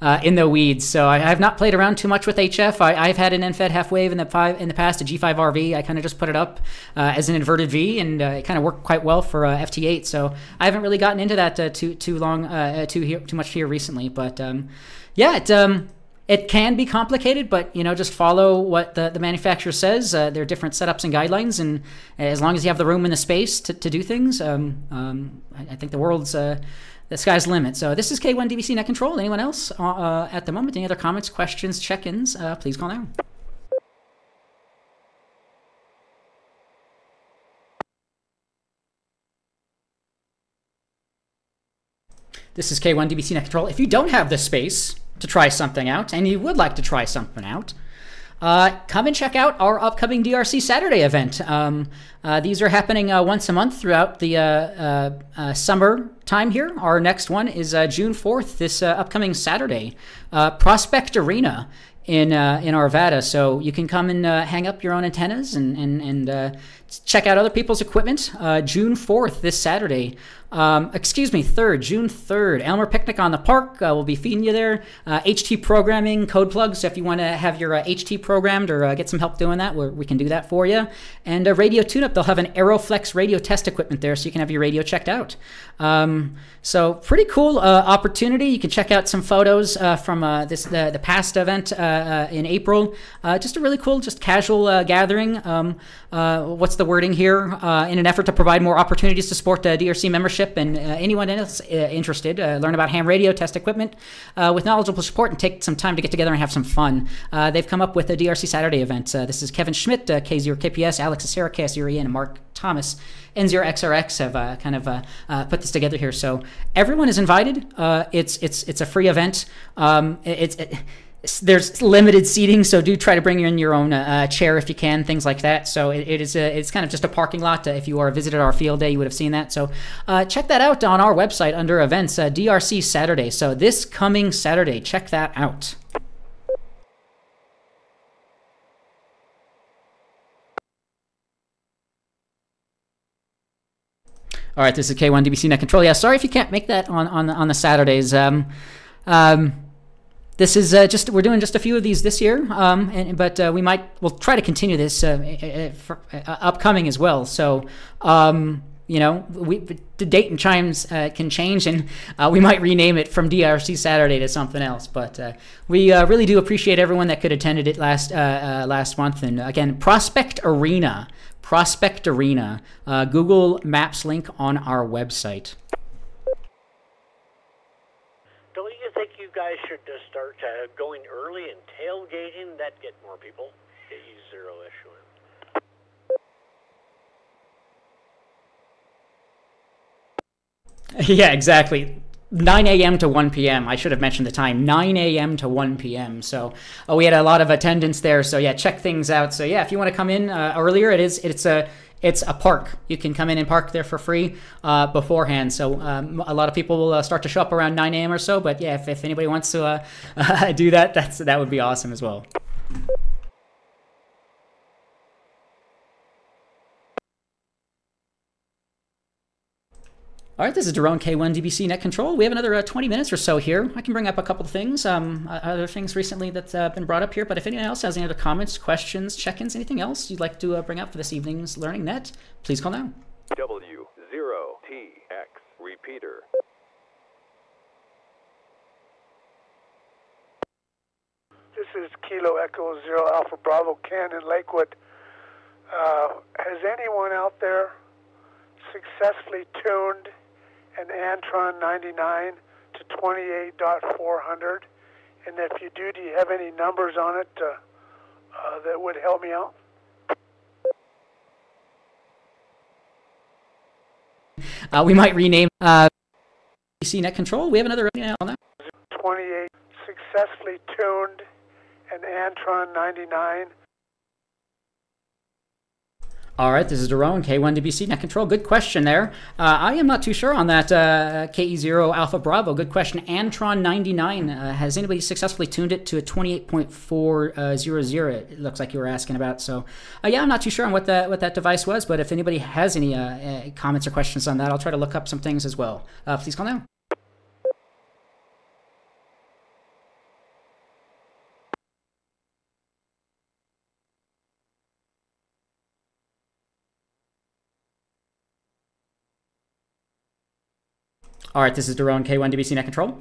uh, in the weeds. So I, have not played around too much with HF. I, have had an end-fed half wave in the five in the past, a G5RV. I kind of just put it up uh, as an inverted V, and uh, it kind of worked quite well for uh, FT8. So I haven't really gotten into that uh, too too long, uh, too here, too much here recently. But um, yeah, it. Um, it can be complicated, but you know, just follow what the, the manufacturer says. Uh, there are different setups and guidelines, and as long as you have the room and the space to, to do things, um, um, I, I, think the world's uh, the sky's the limit. So this is K1 DBC Net Control. Anyone else uh, uh, at the moment? Any other comments, questions, check-ins? Uh, please call now. This is K1 DBC Net Control. If you don't have the space to try something out, and you would like to try something out, uh, come and check out our upcoming DRC Saturday event. Um, uh, these are happening uh, once a month throughout the uh, uh, uh, summer time here. Our next one is June 4th, this upcoming Saturday. Prospect Arena in uh, in Arvada. So you can come and uh, hang up your own antennas and and and uh, check out other people's equipment. June fourth, this Saturday. Um, excuse me, 3rd, June 3rd, Elmer Picnic on the Park. Uh, we'll be feeding you there. Uh, HT programming, code plugs. So if you want to have your uh, HT programmed or uh, get some help doing that, we can do that for you. And a radio tune up. They'll have an Aeroflex radio test equipment there so you can have your radio checked out. Um, so pretty cool uh, opportunity. You can check out some photos uh, from this the, the past event in April. just a really cool, just casual gathering. Um, what's the wording here? in an effort to provide more opportunities to support the DRC membership and uh, anyone else uh, interested, uh, learn about ham radio, test equipment with knowledgeable support, and take some time to get together and have some fun. they've come up with a DRC Saturday event. this is Kevin Schmidt, K0KPS, Alex KS0EN, and Mark Thomas. N0XRX have uh, kind of uh, uh, put this together here. So everyone is invited. it's it's it's a free event. Um, it's it, there's limited seating, so do try to bring in your own uh, chair if you can, things like that. So it, it is a, it's kind of just a parking lot. Uh, if you are visited our field day, you would have seen that. So uh, check that out on our website under events, uh, DRC Saturday. So this coming Saturday, check that out. All right, this is K1 DBC Net Control. Yeah, sorry if you can't make that on on on the Saturdays. Um, um, this is uh, just we're doing just a few of these this year, um, and, but uh, we might we'll try to continue this uh, for, upcoming as well. So. Um, you know, we, the date and chimes uh, can change, and uh, we might rename it from DRC Saturday to something else. But uh, we really do appreciate everyone that could attended it last last month. And again, Prospect Arena Prospect Arena, uh, Google Maps link on our website. Don't you think you guys should just start uh, going early and tailgating? That get more people. Get you zero issue. yeah, exactly. 9 a.m. to 1 p.m. I should have mentioned the time. 9 a.m. to 1 p.m. So uh, we had a lot of attendance there. So yeah, check things out. So yeah, if you want to come in uh, earlier, it is it's a it's a park. You can come in and park there for free uh, beforehand. So um, a lot of people will uh, start to show up around 9 a.m. or so. But yeah, if, if anybody wants to uh, do that, that's that would be awesome as well. All right, this is Daron K1 DBC Net Control. We have another uh, 20 minutes or so here. I can bring up a couple of things, um, other things recently that's uh, been brought up here. But if anyone else has any other comments, questions, check-ins, anything else you'd like to uh, bring up for this evening's Learning Net, please call now. W0TX repeater. This is Kilo Echo Zero Alpha Bravo Ken in Lakewood. Uh, has anyone out there successfully tuned an Antron 99 to 28.400? And if you do, do you have any numbers on it uh, uh, that would help me out? Uh, we might rename uh, Net Control. We have another on that. 28 successfully tuned an Antron 99 all right, this is Daron, K1DBC Net Control. Good question there. Uh, I am not too sure on that uh, KE0 Alpha Bravo. Good question. Antron 99. Uh, has anybody successfully tuned it to a 28.400? Uh, it looks like you were asking about. So, uh, yeah, I'm not too sure on what that what that device was, but if anybody has any uh, comments or questions on that, I'll try to look up some things as well. please call now. All right, this is Daron K1 DBC Net Control.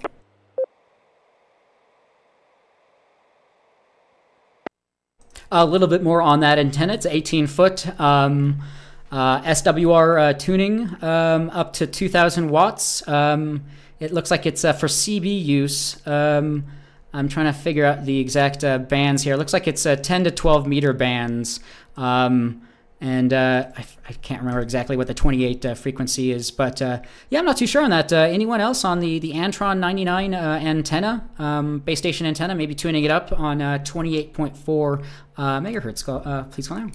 A little bit more on that antenna. It's 18 foot um, uh, SWR uh, tuning um, up to 2,000 watts. Um, it looks like it's uh, for CB use. Um, I'm trying to figure out the exact uh, bands here. It looks like it's uh, 10 to 12 meter bands. Um, and uh, I, I, can't remember exactly what the 28 uh, frequency is, but uh, yeah, I'm not too sure on that. Uh, anyone else on the the Antron 99 uh, antenna, um, base station antenna, maybe tuning it up on uh, 28.4 megahertz? please call now.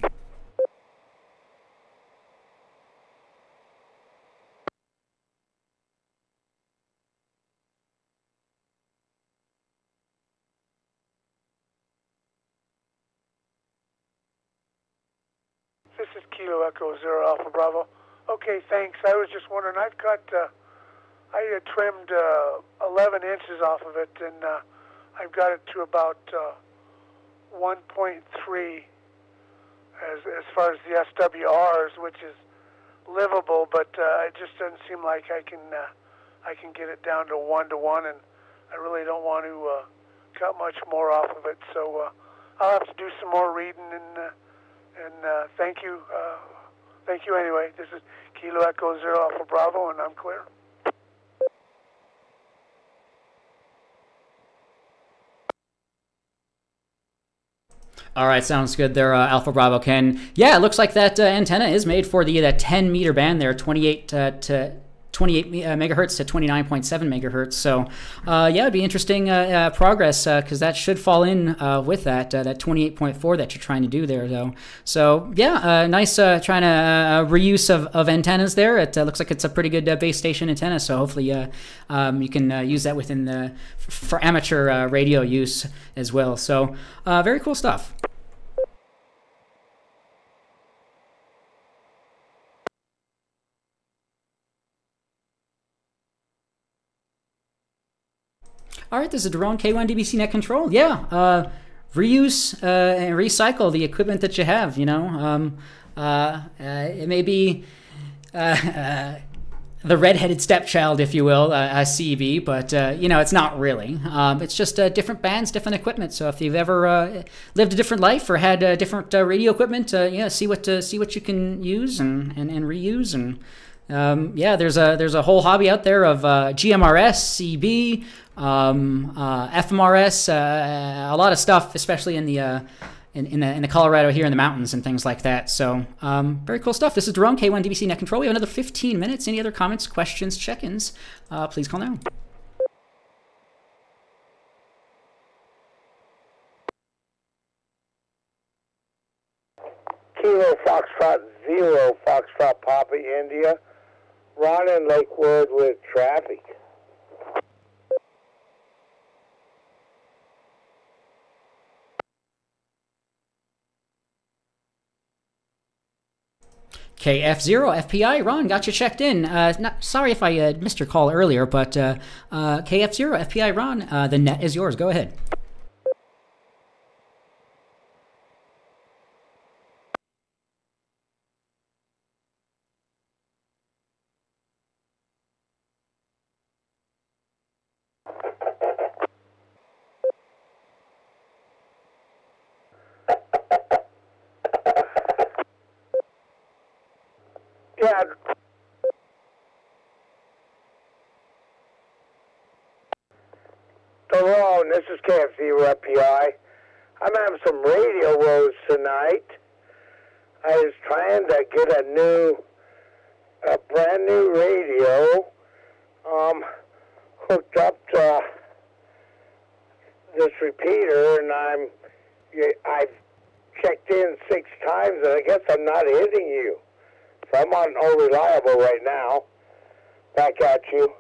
Kilo Echo Zero Alpha Bravo. Okay, thanks. I was just wondering. I've got uh, I had trimmed uh, 11 inches off of it, and uh, I've got it to about uh, 1.3 as as far as the SWRs, which is livable, but uh, it just doesn't seem like I can uh, I can get it down to one to one, and I really don't want to uh, cut much more off of it. So uh, I'll have to do some more reading and. Uh, and uh, thank you. Uh, thank you anyway. This is Kilo Echo Zero Alpha Bravo, and I'm clear. All right, sounds good there, uh, Alpha Bravo Ken. Yeah, it looks like that uh, antenna is made for the that 10 meter band there, 28 uh, to 28 uh, megahertz to 29.7 megahertz. So, uh, yeah, it'd be interesting uh, uh progress because uh, that should fall in uh, with that that 28.4 that you're trying to do there, though. So, yeah, nice trying to reuse of, of antennas there. It looks like it's a pretty good base station antenna. So, hopefully, um, you can use that within the for amateur radio use as well. So, very cool stuff. All right, this is a Daron K1 DBC Net Control. Yeah, uh, reuse uh, and recycle the equipment that you have. You know, um, uh, uh, it may be uh, uh, the redheaded stepchild, if you will, uh, a CB, but uh, you know, it's not really. Um, it's just uh, different bands, different equipment. So if you've ever lived a different life or had different radio equipment, yeah, see what see what you can use and, and, and reuse and. Um, yeah, there's a there's a whole hobby out there of GMRS, CB, um, uh, FMRS, uh, a lot of stuff, especially in the uh, in, in, the, in the Colorado here in the mountains and things like that. So um, very cool stuff. This is Daron K1 DBC Net Control. We have another 15 minutes. Any other comments, questions, check-ins? Uh, please call now. Kilo Foxtrot Zero Foxtrot Papa India. Ron in Lakewood with traffic. KF0 FPI, Ron, got you checked in. Uh, not, sorry if I uh, missed your call earlier, but uh, uh, KF0 FPI, Ron, uh, the net is yours. Go ahead. Yeah. Hello, this is KFC PI. I'm having some radio woes tonight. I was trying to get a new, a brand new radio, um, hooked up to this repeater, and I'm, I've checked in six times, and I guess I'm not hitting you. So I'm on all reliable right now. Back at you.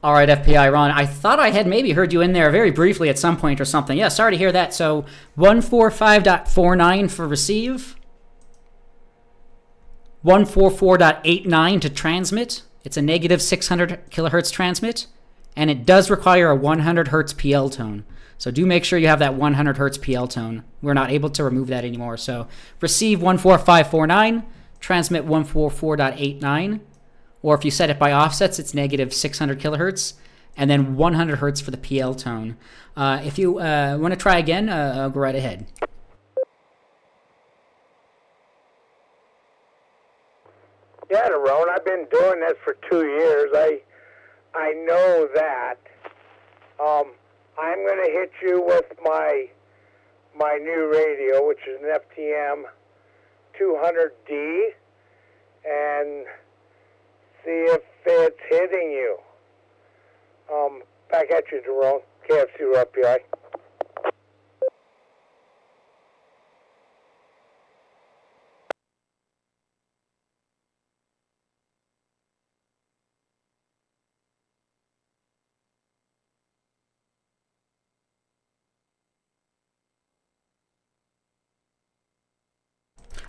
All right, FPI, Ron. I thought I had maybe heard you in there very briefly at some point or something. Yeah, sorry to hear that. So 145.49 for receive, 144.89 to transmit. It's a negative 600 kilohertz transmit, and it does require a 100 hertz PL tone. So do make sure you have that 100 hertz PL tone. We're not able to remove that anymore. So receive 14549, transmit 144.89, or if you set it by offsets, it's negative 600 kilohertz, and then 100 hertz for the PL tone. Uh, if you uh, want to try again, uh, go right ahead. Yeah, Ron, I've been doing this for two years. I I know that. Um, I'm going to hit you with my my new radio, which is an FTM 200D, and see if it's hitting you. Um, back at you, Jerome. KFC RPI.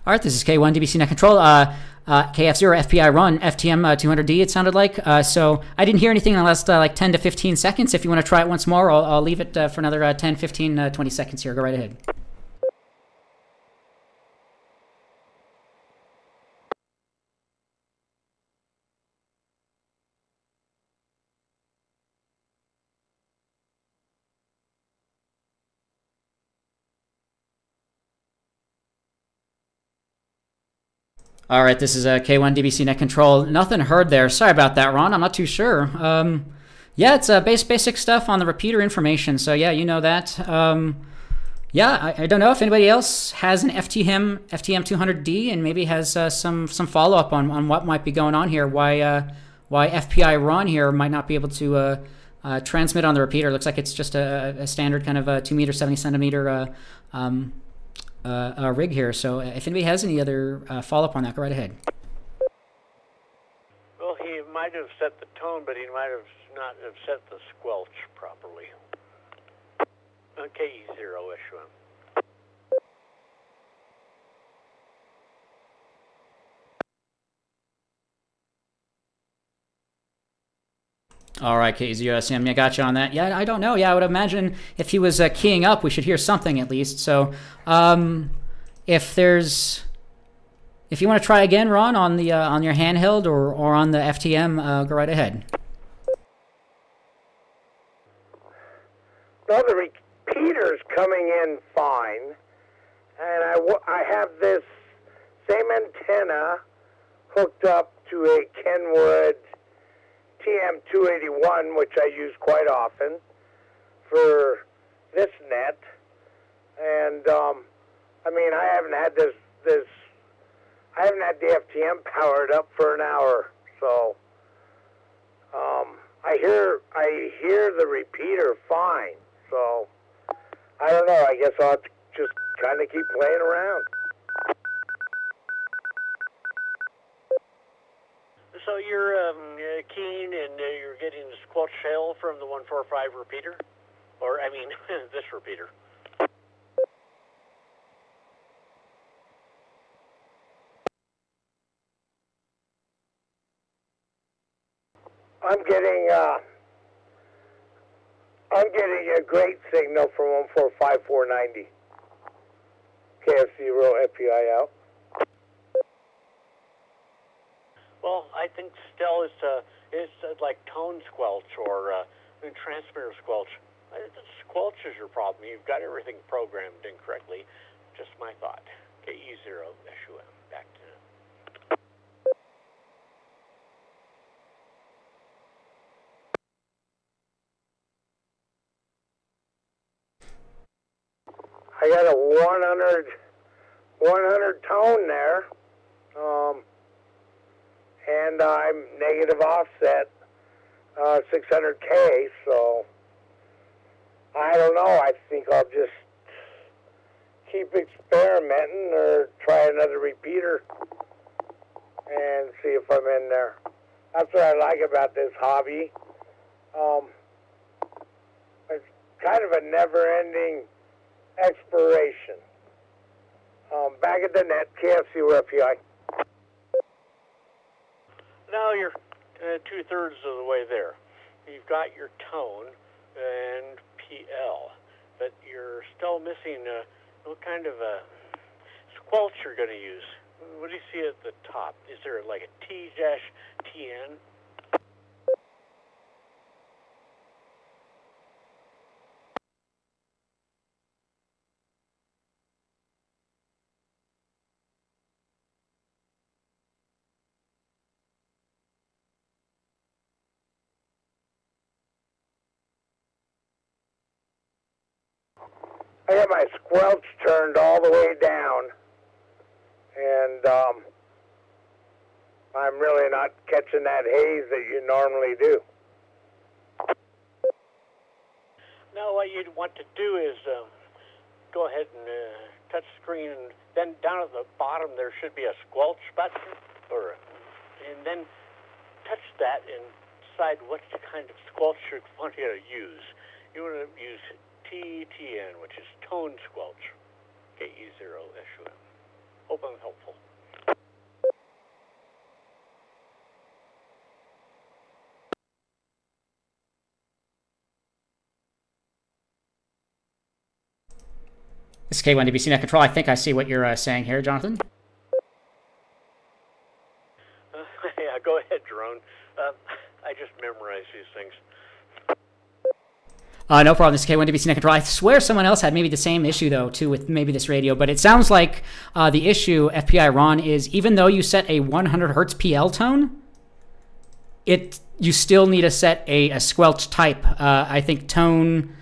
All right, this is K1 DBC Net Control. Uh, uh, KF0 FPI run FTM uh, 200D. It sounded like. Uh, so I didn't hear anything in the last uh, like 10 to 15 seconds. If you want to try it once more, I'll, I'll leave it uh, for another 10, 15, 20 seconds here. Go right ahead. All right, this is a K1 DBC Net Control. Nothing heard there. Sorry about that, Ron. I'm not too sure. Um, yeah, it's uh, base basic stuff on the repeater information. So yeah, you know that. Um, yeah, I, I, don't know if anybody else has an FTM FTM 200D and maybe has uh, some some follow up on, on what might be going on here. Why uh, why FPI Ron here might not be able to uh, uh, transmit on the repeater. Looks like it's just a, a standard kind of a two meter, seventy centimeter. Uh, um, uh, uh, rig here. So if anybody has any other uh, follow up on that, go right ahead. Well, he might have set the tone, but he might have not have set the squelch properly. Okay, zero issue. All right, KZUSM, I got you on that. Yeah, I don't know. Yeah, I would imagine if he was uh, keying up, we should hear something at least. So, um, if there's, if you want to try again, Ron, on the uh, on your handheld or or on the FTM, uh, go right ahead. No, the repeater's coming in fine, and I, I have this same antenna hooked up to a Kenwood TM281, which I use quite often for this net. And um, I mean, I haven't had this this I haven't had the FTM powered up for an hour, so um, I hear I hear the repeater fine. So I don't know. I guess I'll just kind of keep playing around. So you're um, uh, keen and uh, you're getting the squelch shell from the 145 repeater? Or, I mean, this repeater. I'm getting uh, I'm getting a great signal from 145490. KFC row FPI out. Well, I think still it's uh, it's uh, like tone squelch or uh, transmitter squelch. Uh, the squelch is your problem. You've got everything programmed incorrectly. Just my thought. KE0 SUM. Back to I got a 100, 100 tone there, um, and I'm negative offset uh, 600k. So I don't know. I think I'll just keep experimenting or try another repeater and see if I'm in there. That's what I like about this hobby. Um, it's kind of a never-ending exploration. Um, back at the net, KFC or FPI. Now you're uh, two thirds of the way there. You've got your tone and PL, but you're still missing uh, what kind of a squelch you're going to use. What do you see at the top? Is there like a T dash TN? I got my squelch turned all the way down, and um, I'm really not catching that haze that you normally do. Now, what you'd want to do is um, go ahead and uh, touch screen, and then down at the bottom there should be a squelch button, or and then touch that and decide what kind of squelch you want to use. You want to use TTN, which is tone squelch, KE0 SUM. Hope I'm helpful. This is K1 DBC Net Control. I think I see what you're uh, saying here, Jonathan. Uh, yeah, go ahead, Daron. Uh, I just memorize these things. Uh, no problem. This is K1 DBC Net Control. I swear someone else had maybe the same issue though too with maybe this radio, but it sounds like uh, the issue FPI Ron is even though you set a 100 hertz PL tone, it you still need to set a, a squelch type. Uh, I think tone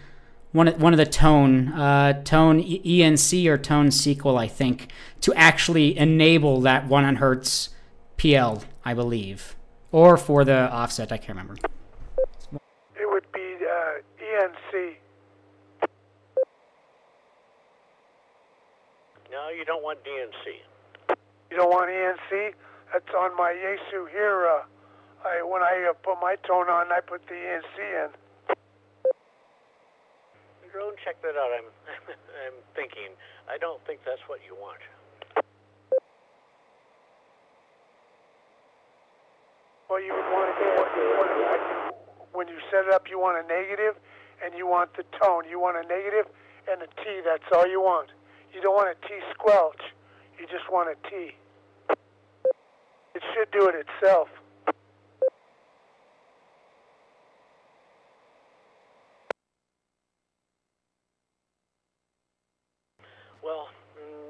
one of, one of the tone uh, tone ENC or tone sequel I think to actually enable that 100 hertz PL I believe or for the offset I can't remember. It would be uh, ENC. No, you don't want DNC. You don't want ENC? That's on my Yaesu here. Uh, I when I uh, put my tone on, I put the ENC in. Daron, check that out. I'm, I'm thinking. I don't think that's what you want. Well, you would want to go when you set it up, you want a negative and you want the tone. You want a negative and a T. That's all you want. You don't want a T squelch. You just want a T. It should do it itself. Well,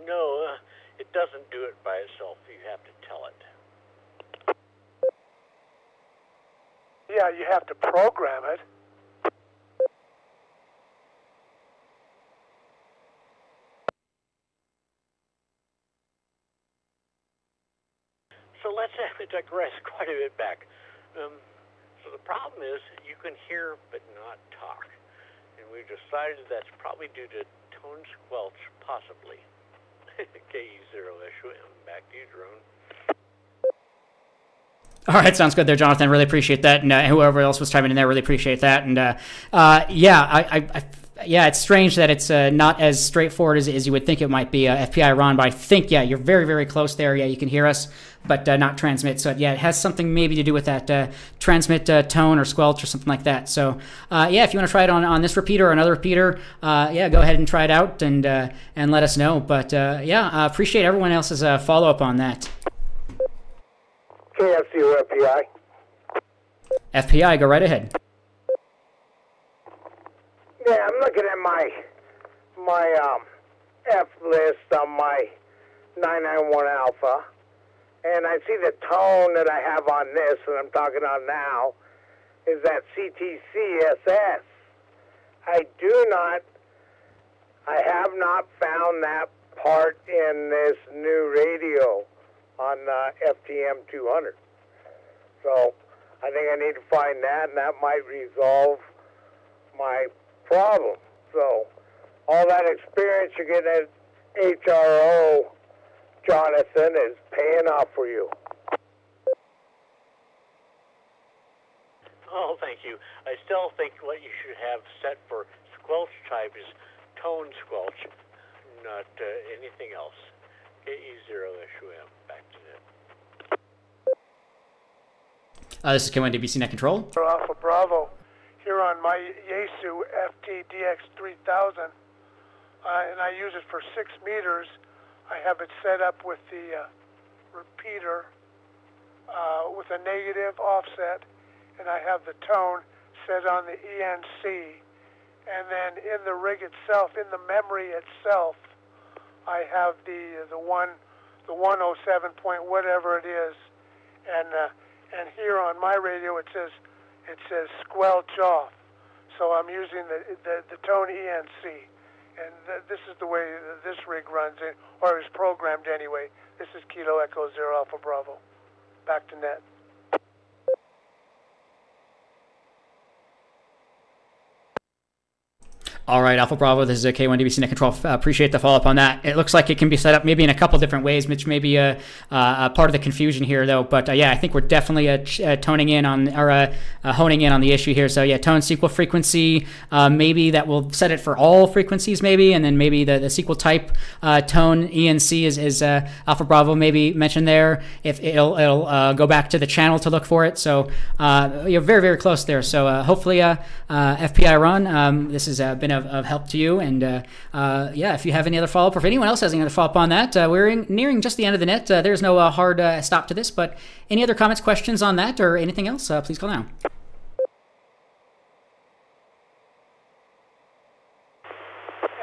no, uh, it doesn't do it by itself. You have to tell it. Yeah, you have to program it. So let's digress quite a bit back. Um, so the problem is you can hear but not talk. And we've decided that's probably due to tone squelch, possibly. KE0SUM, back to you, drone. All right, sounds good there, Jonathan. Really appreciate that, and uh, whoever else was chiming in there, really appreciate that. And uh, uh, yeah, I, I, I, yeah, it's strange that it's uh, not as straightforward as, as you would think it might be. Uh, FPI Ron, but I think yeah, you're very very close there. Yeah, you can hear us, but uh, not transmit. So yeah, it has something maybe to do with that uh, transmit uh, tone or squelch or something like that. So uh, yeah, if you want to try it on, on this repeater or another repeater, yeah, go ahead and try it out and and let us know. But yeah, I appreciate everyone else's follow up on that. KFC FPI? FPI, go right ahead. Yeah, I'm looking at my my um, F list on my 991 Alpha, and I see the tone that I have on this, and I'm talking on now, is that CTCSS. I do not, I have not found that part in this new radio on uh, FTM 200. So I think I need to find that, and that might resolve my problem. So all that experience you're getting at HRO, Jonathan, is paying off for you. Oh, thank you. I still think what you should have set for squelch type is tone squelch, not uh, anything else. KE0SUM, back to net. Uh, this is K1 DBC Net Control. Alpha Bravo, here on my Yaesu FT-DX3000, uh, and I use it for six meters. I have it set up with the uh, repeater uh, with a negative offset, and I have the tone set on the ENC. And then in the rig itself, in the memory itself, I have the the one the 107 point whatever it is, and uh, and here on my radio it says it says squelch off. So I'm using the the, the tone ENC, and th- this is the way this rig runs it, or is programmed anyway. This is Kilo Echo Zero Alpha Bravo. Back to net. All right, Alpha Bravo, this is a K1DBC Net Control. Uh, appreciate the follow up on that. It looks like it can be set up maybe in a couple different ways, which may be a, a part of the confusion here, though. But uh, yeah, I think we're definitely uh, uh, toning in on or uh, uh, honing in on the issue here. So yeah, tone SQL frequency, maybe that will set it for all frequencies, maybe, and then maybe the, the SQL type tone ENC is, is Alpha Bravo maybe mentioned there. If it'll it'll go back to the channel to look for it. So you're very very close there. So hopefully FPI Ron. Um, this has been a of, of help to you. And uh, uh, yeah, if you have any other follow up, or if anyone else has any other follow up on that, uh, we're in, nearing just the end of the net. Uh, there's no uh, hard uh, stop to this, but any other comments, questions on that, or anything else, please call now.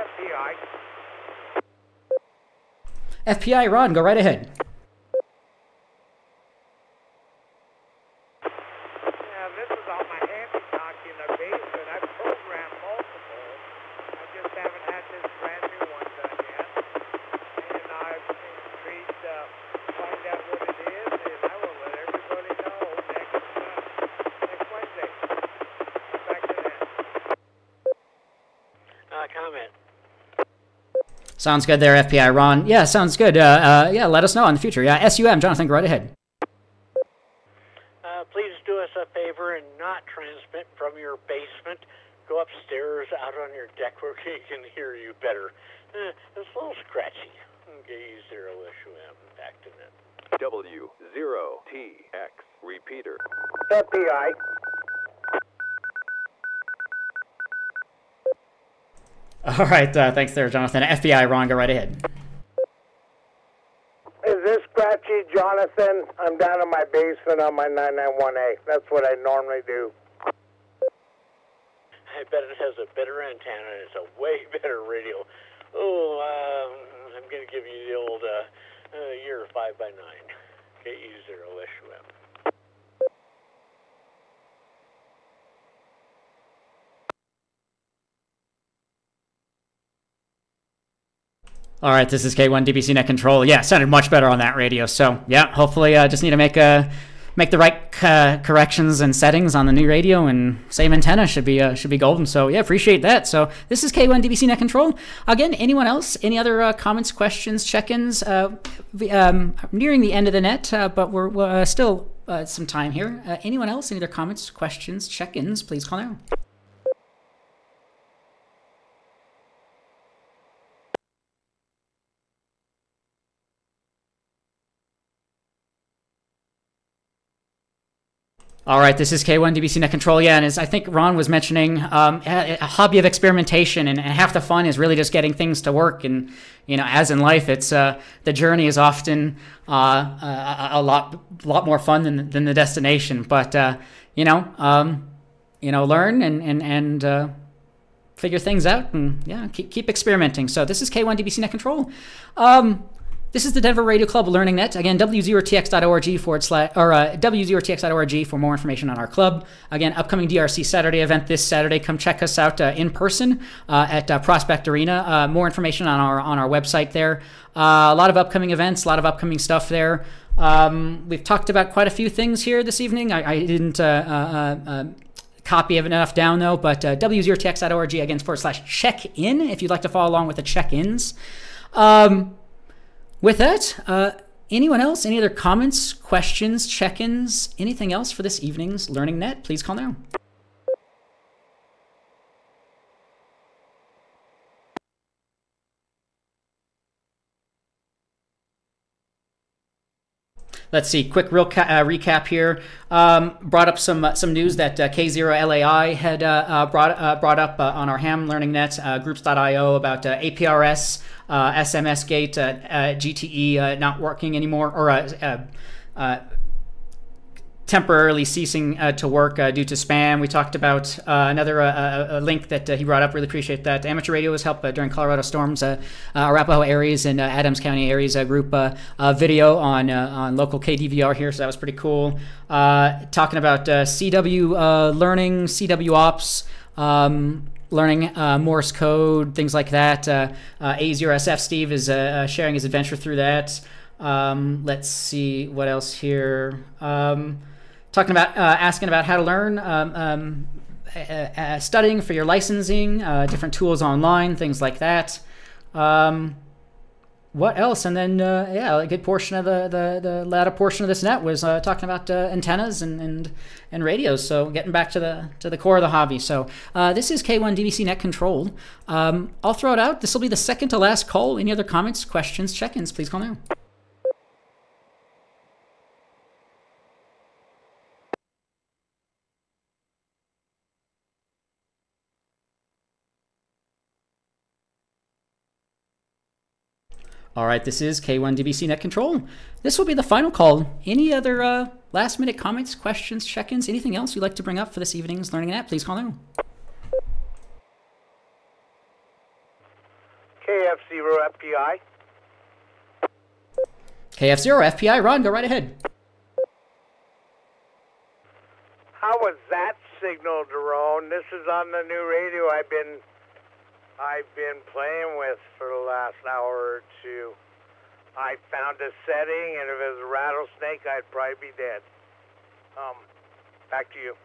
FPI. FPI, Ron, go right ahead. Sounds good there, FPI Ron. Yeah, sounds good. Uh, uh, yeah, let us know in the future. Yeah, SUM, Jonathan, go right ahead. Uh, please do us a favor and not transmit from your basement. Go upstairs out on your deck where we can hear you better. Uh, it's a little scratchy. Okay, zero SUM, back to net. W0TX, repeater. FPI. All right, uh, thanks there, Jonathan. FPI, Ron, go right ahead. Is this Scratchy Jonathan? I'm down in my basement on my 991A. That's what I normally do. I bet it has a better antenna and it's a way better radio. Oh, um, I'm going to give you the old uh, uh, year 5 by 9 Get KE0SUM. All right, this is K1 DBC Net Control. Yeah, sounded much better on that radio. So yeah, hopefully, uh, just need to make a make the right uh, corrections and settings on the new radio, and same antenna should be uh, should be golden. So yeah, appreciate that. So this is K1 DBC Net Control. Again, anyone else? Any other uh, comments, questions, check-ins? Uh, um, nearing the end of the net, uh, but we're, we're uh, still uh, some time here. Uh, anyone else? Any other comments, questions, check-ins? Please call now. All right, this is K1 DBC Net Control. Yeah, and as I think Ron was mentioning, um, a, hobby of experimentation, and, and, half the fun is really just getting things to work. And you know, as in life, it's uh, the journey is often uh, a, a, lot, lot more fun than than the destination. But uh, you know, um, you know, learn and and and uh, figure things out, and yeah, keep keep experimenting. So this is K1 DBC Net Control. Um, this is the Denver Radio Club Learning Net. Again, w0tx.org forward slash, or uh, w0tx.org for more information on our club. Again, upcoming DRC Saturday event this Saturday. Come check us out uh, in person uh, at uh, Prospect Arena. Uh, more information on our on our website there. Uh, a lot of upcoming events, a lot of upcoming stuff there. Um, we've talked about quite a few things here this evening. I, I didn't copy of enough down though, but uh, w0tx.org again forward slash check in if you'd like to follow along with the check ins. Um, with that, uh, anyone else? Any other comments, questions, check ins, anything else for this evening's Learning Net? Please call now. Let's see. Quick, real ca- uh, recap here. Um, brought up some uh, some news that uh, K0LAI had uh, uh, brought uh, brought up on our Ham Learning Net groups.io about APRS, SMS Gate, GTE not working anymore, or temporarily ceasing uh, to work uh, due to spam. We talked about uh, another uh, link that uh, he brought up. Really appreciate that. Amateur radio was helped uh, during Colorado storms. Arapahoe ARES and Adams County ARES group video on on local KDVR here, so that was pretty cool. talking about CW learning, CW ops. Um, learning uh, Morse code, things like that. Uh, uh, A0SF Steve is sharing his adventure through that. Um, let's see what else here. Um, talking about uh, asking about how to learn, um, um uh, uh, studying for your licensing, uh, different tools online, things like that. Um, what else? And then, uh, yeah, a good portion of the, the, the latter portion of this net was uh, talking about antennas and, and and radios. So getting back to the to the core of the hobby. So this is K1 DBC Net Control. Um, I'll throw it out. This will be the second to last call. Any other comments, questions, check-ins? Please call now. All right, this is K1 DBC Net Control. This will be the final call. Any other uh, last minute comments, questions, check ins, anything else you'd like to bring up for this evening's Learning Net? Please call now. KF0 FPI. KF0 FPI, Ron, go right ahead. How was that signal, Daron? This is on the new radio I've been I've been playing with for the last hour or two. I found a setting, and if it was a rattlesnake, I'd probably be dead. Um, back to you.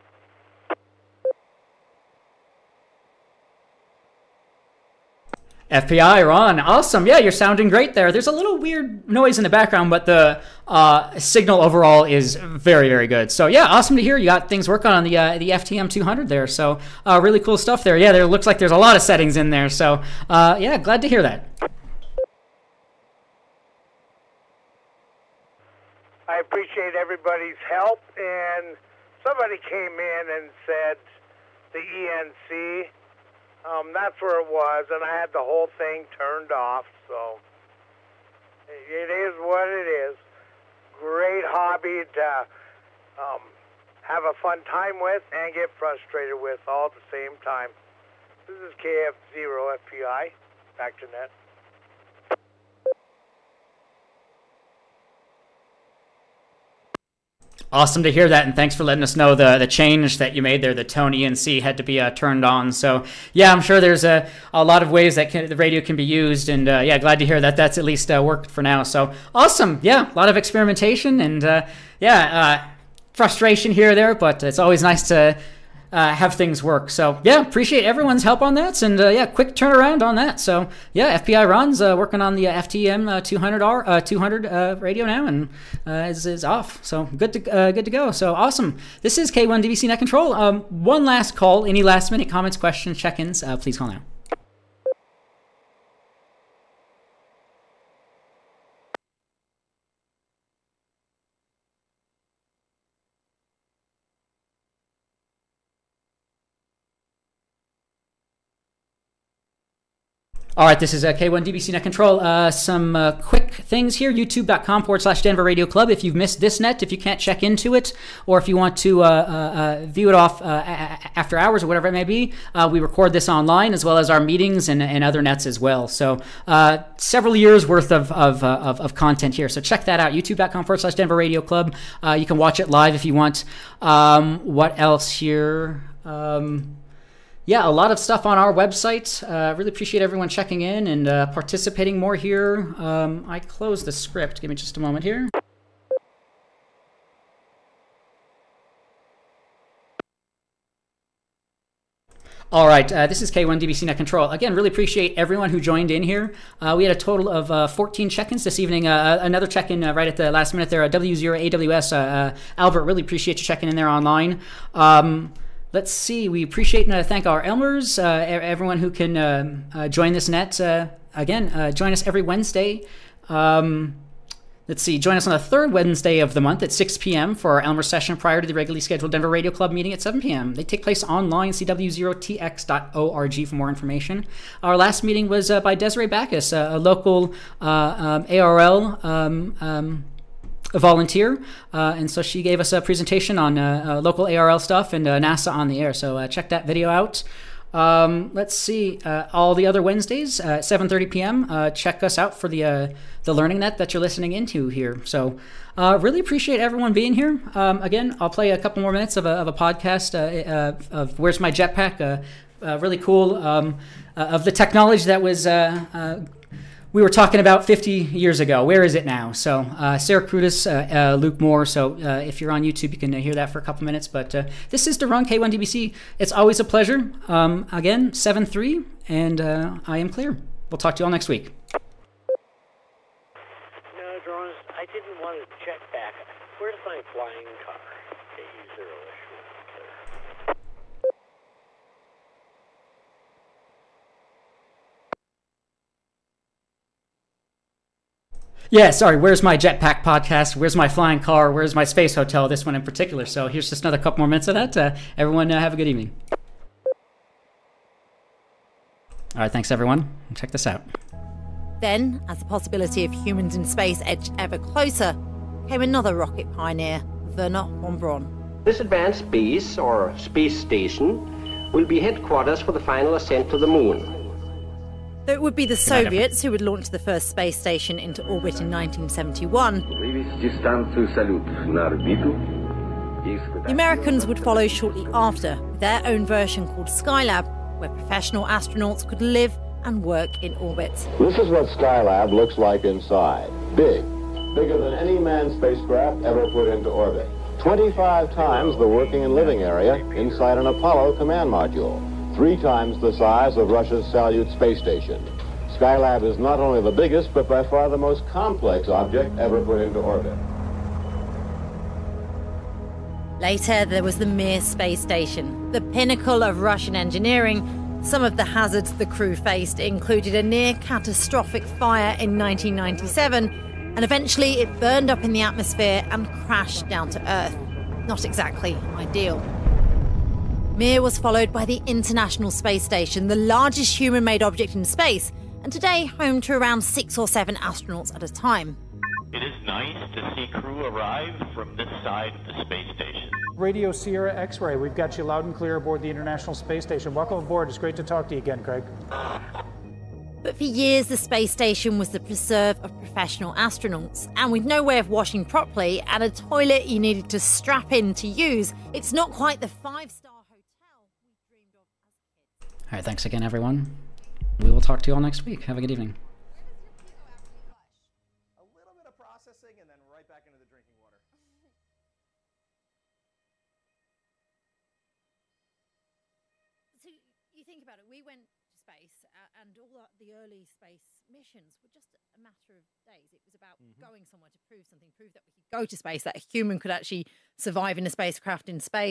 FPI, Ron. Awesome. Yeah, you're sounding great there. There's a little weird noise in the background, but the uh, signal overall is very, very good. So yeah, awesome to hear. You got things working on the uh, the FTM 200 there. So uh, really cool stuff there. Yeah, there looks like there's a lot of settings in there. So uh, yeah, glad to hear that. I appreciate everybody's help. And somebody came in and said the ENC Um, that's where it was, and I had the whole thing turned off. So it is what it is. Great hobby to um, have a fun time with and get frustrated with all at the same time. This is KF0 FPI. Back to net. Awesome to hear that, and thanks for letting us know the the change that you made there. The tone ENC had to be uh, turned on. So yeah, I'm sure there's a, a lot of ways that can, the radio can be used, and uh, yeah, glad to hear that that's at least uh, worked for now. So awesome, yeah, a lot of experimentation, and uh, yeah, uh, frustration here or there, but it's always nice to uh, have things work. So yeah, appreciate everyone's help on that, and uh, yeah, quick turnaround on that. So yeah, FPI runs uh, working on the uh, FTM 200R uh, 200 uh, radio now, and is, is off. So good to good to go. So awesome. This is K1 DBC Net Control. Um, one last call. Any last minute comments, questions, check-ins? please call now. All right, this is uh, K1DBC Net Control. Uh, some uh, quick things here youtube.com forward slash Denver Radio Club. If you've missed this net, if you can't check into it, or if you want to uh, uh, uh, view it off after hours or whatever it may be, we record this online as well as our meetings and, and other nets as well. So, several years worth of, of, of, of, content here. So, check that out youtube.com forward slash Denver Radio Club. you can watch it live if you want. Um, what else here? Um, yeah, a lot of stuff on our website. Uh, really appreciate everyone checking in and uh, participating more here. Um, I close the script. Give me just a moment here. All right, uh, this is K1 DBC Net Control. Again, really appreciate everyone who joined in here. Uh, we had a total of uh, 14 check-ins this evening. Uh, uh, another check-in uh, right at the last minute there. W0AWS. Albert, really appreciate you checking in there online. Um, let's see. We appreciate and uh, thank our Elmers, uh, everyone who can uh, uh join this net. Uh, again, uh, join us every Wednesday. Um, let's see. Join us on the third Wednesday of the month at 6 p.m. for our Elmer session prior to the regularly scheduled Denver Radio Club meeting at 7 p.m. They take place online, cw0tx.org for more information. Our last meeting was by Desiree Backus, a local um, ARL. Um, um, a volunteer, uh, and so she gave us a presentation on uh, uh, local ARL stuff and uh, NASA on the air. So uh, check that video out. Um, let's see all the other Wednesdays at 7:30 p.m. check us out for the the learning net that you're listening into here. So really appreciate everyone being here. Um, again, I'll play a couple more minutes of a, of a podcast of Where's My Jetpack. really cool um, of the technology that was we were talking about 50 years ago. Where is it now? So uh, Sarah Cruddas, uh, uh, Luke Moore. So uh, if you're on YouTube, you can uh, hear that for a couple minutes. But uh, this is Daron K1DBC. It's always a pleasure. Um, again, 7-3, and I am clear. We'll talk to you all next week. No, I didn't want to check back. My flying car? Yeah, sorry. Where's my jetpack podcast? Where's my flying car? Where's my space hotel? This one in particular. So here's just another couple more minutes of that. Uh, everyone, uh, have a good evening. All right, thanks everyone. Check this out. Then, as the possibility of humans in space edged ever closer, came another rocket pioneer, Wernher von Braun. This advanced base, or space station, will be headquarters for the final ascent to the moon. Though it would be the Soviets who would launch the first space station into orbit in 1971, the Americans would follow shortly after with their own version called Skylab, where professional astronauts could live and work in orbit. This is what Skylab looks like inside. Big, bigger than any manned spacecraft ever put into orbit. 25 times the working and living area inside an Apollo command module three times the size of Russia's Salyut space station. Skylab is not only the biggest, but by far the most complex object ever put into orbit. Later, there was the Mir space station, the pinnacle of Russian engineering. Some of the hazards the crew faced included a near catastrophic fire in 1997, and eventually it burned up in the atmosphere and crashed down to Earth. Not exactly ideal. Mir was followed by the International Space Station, the largest human made object in space, and today home to around six or seven astronauts at a time. It is nice to see crew arrive from this side of the space station. Radio Sierra X ray, we've got you loud and clear aboard the International Space Station. Welcome aboard. It's great to talk to you again, Craig. But for years, the space station was the preserve of professional astronauts. And with no way of washing properly and a toilet you needed to strap in to use, it's not quite the five star hotel we dreamed of as kids. All right, thanks again, everyone. We will talk to you all next week. Have a good evening. A little bit of processing and then right back into the drinking water. So you think about it, we went to space uh, and all the- the early space missions were just a matter of days. It was about going somewhere to prove something, prove that we could go to space, that a human could actually survive in a spacecraft in space.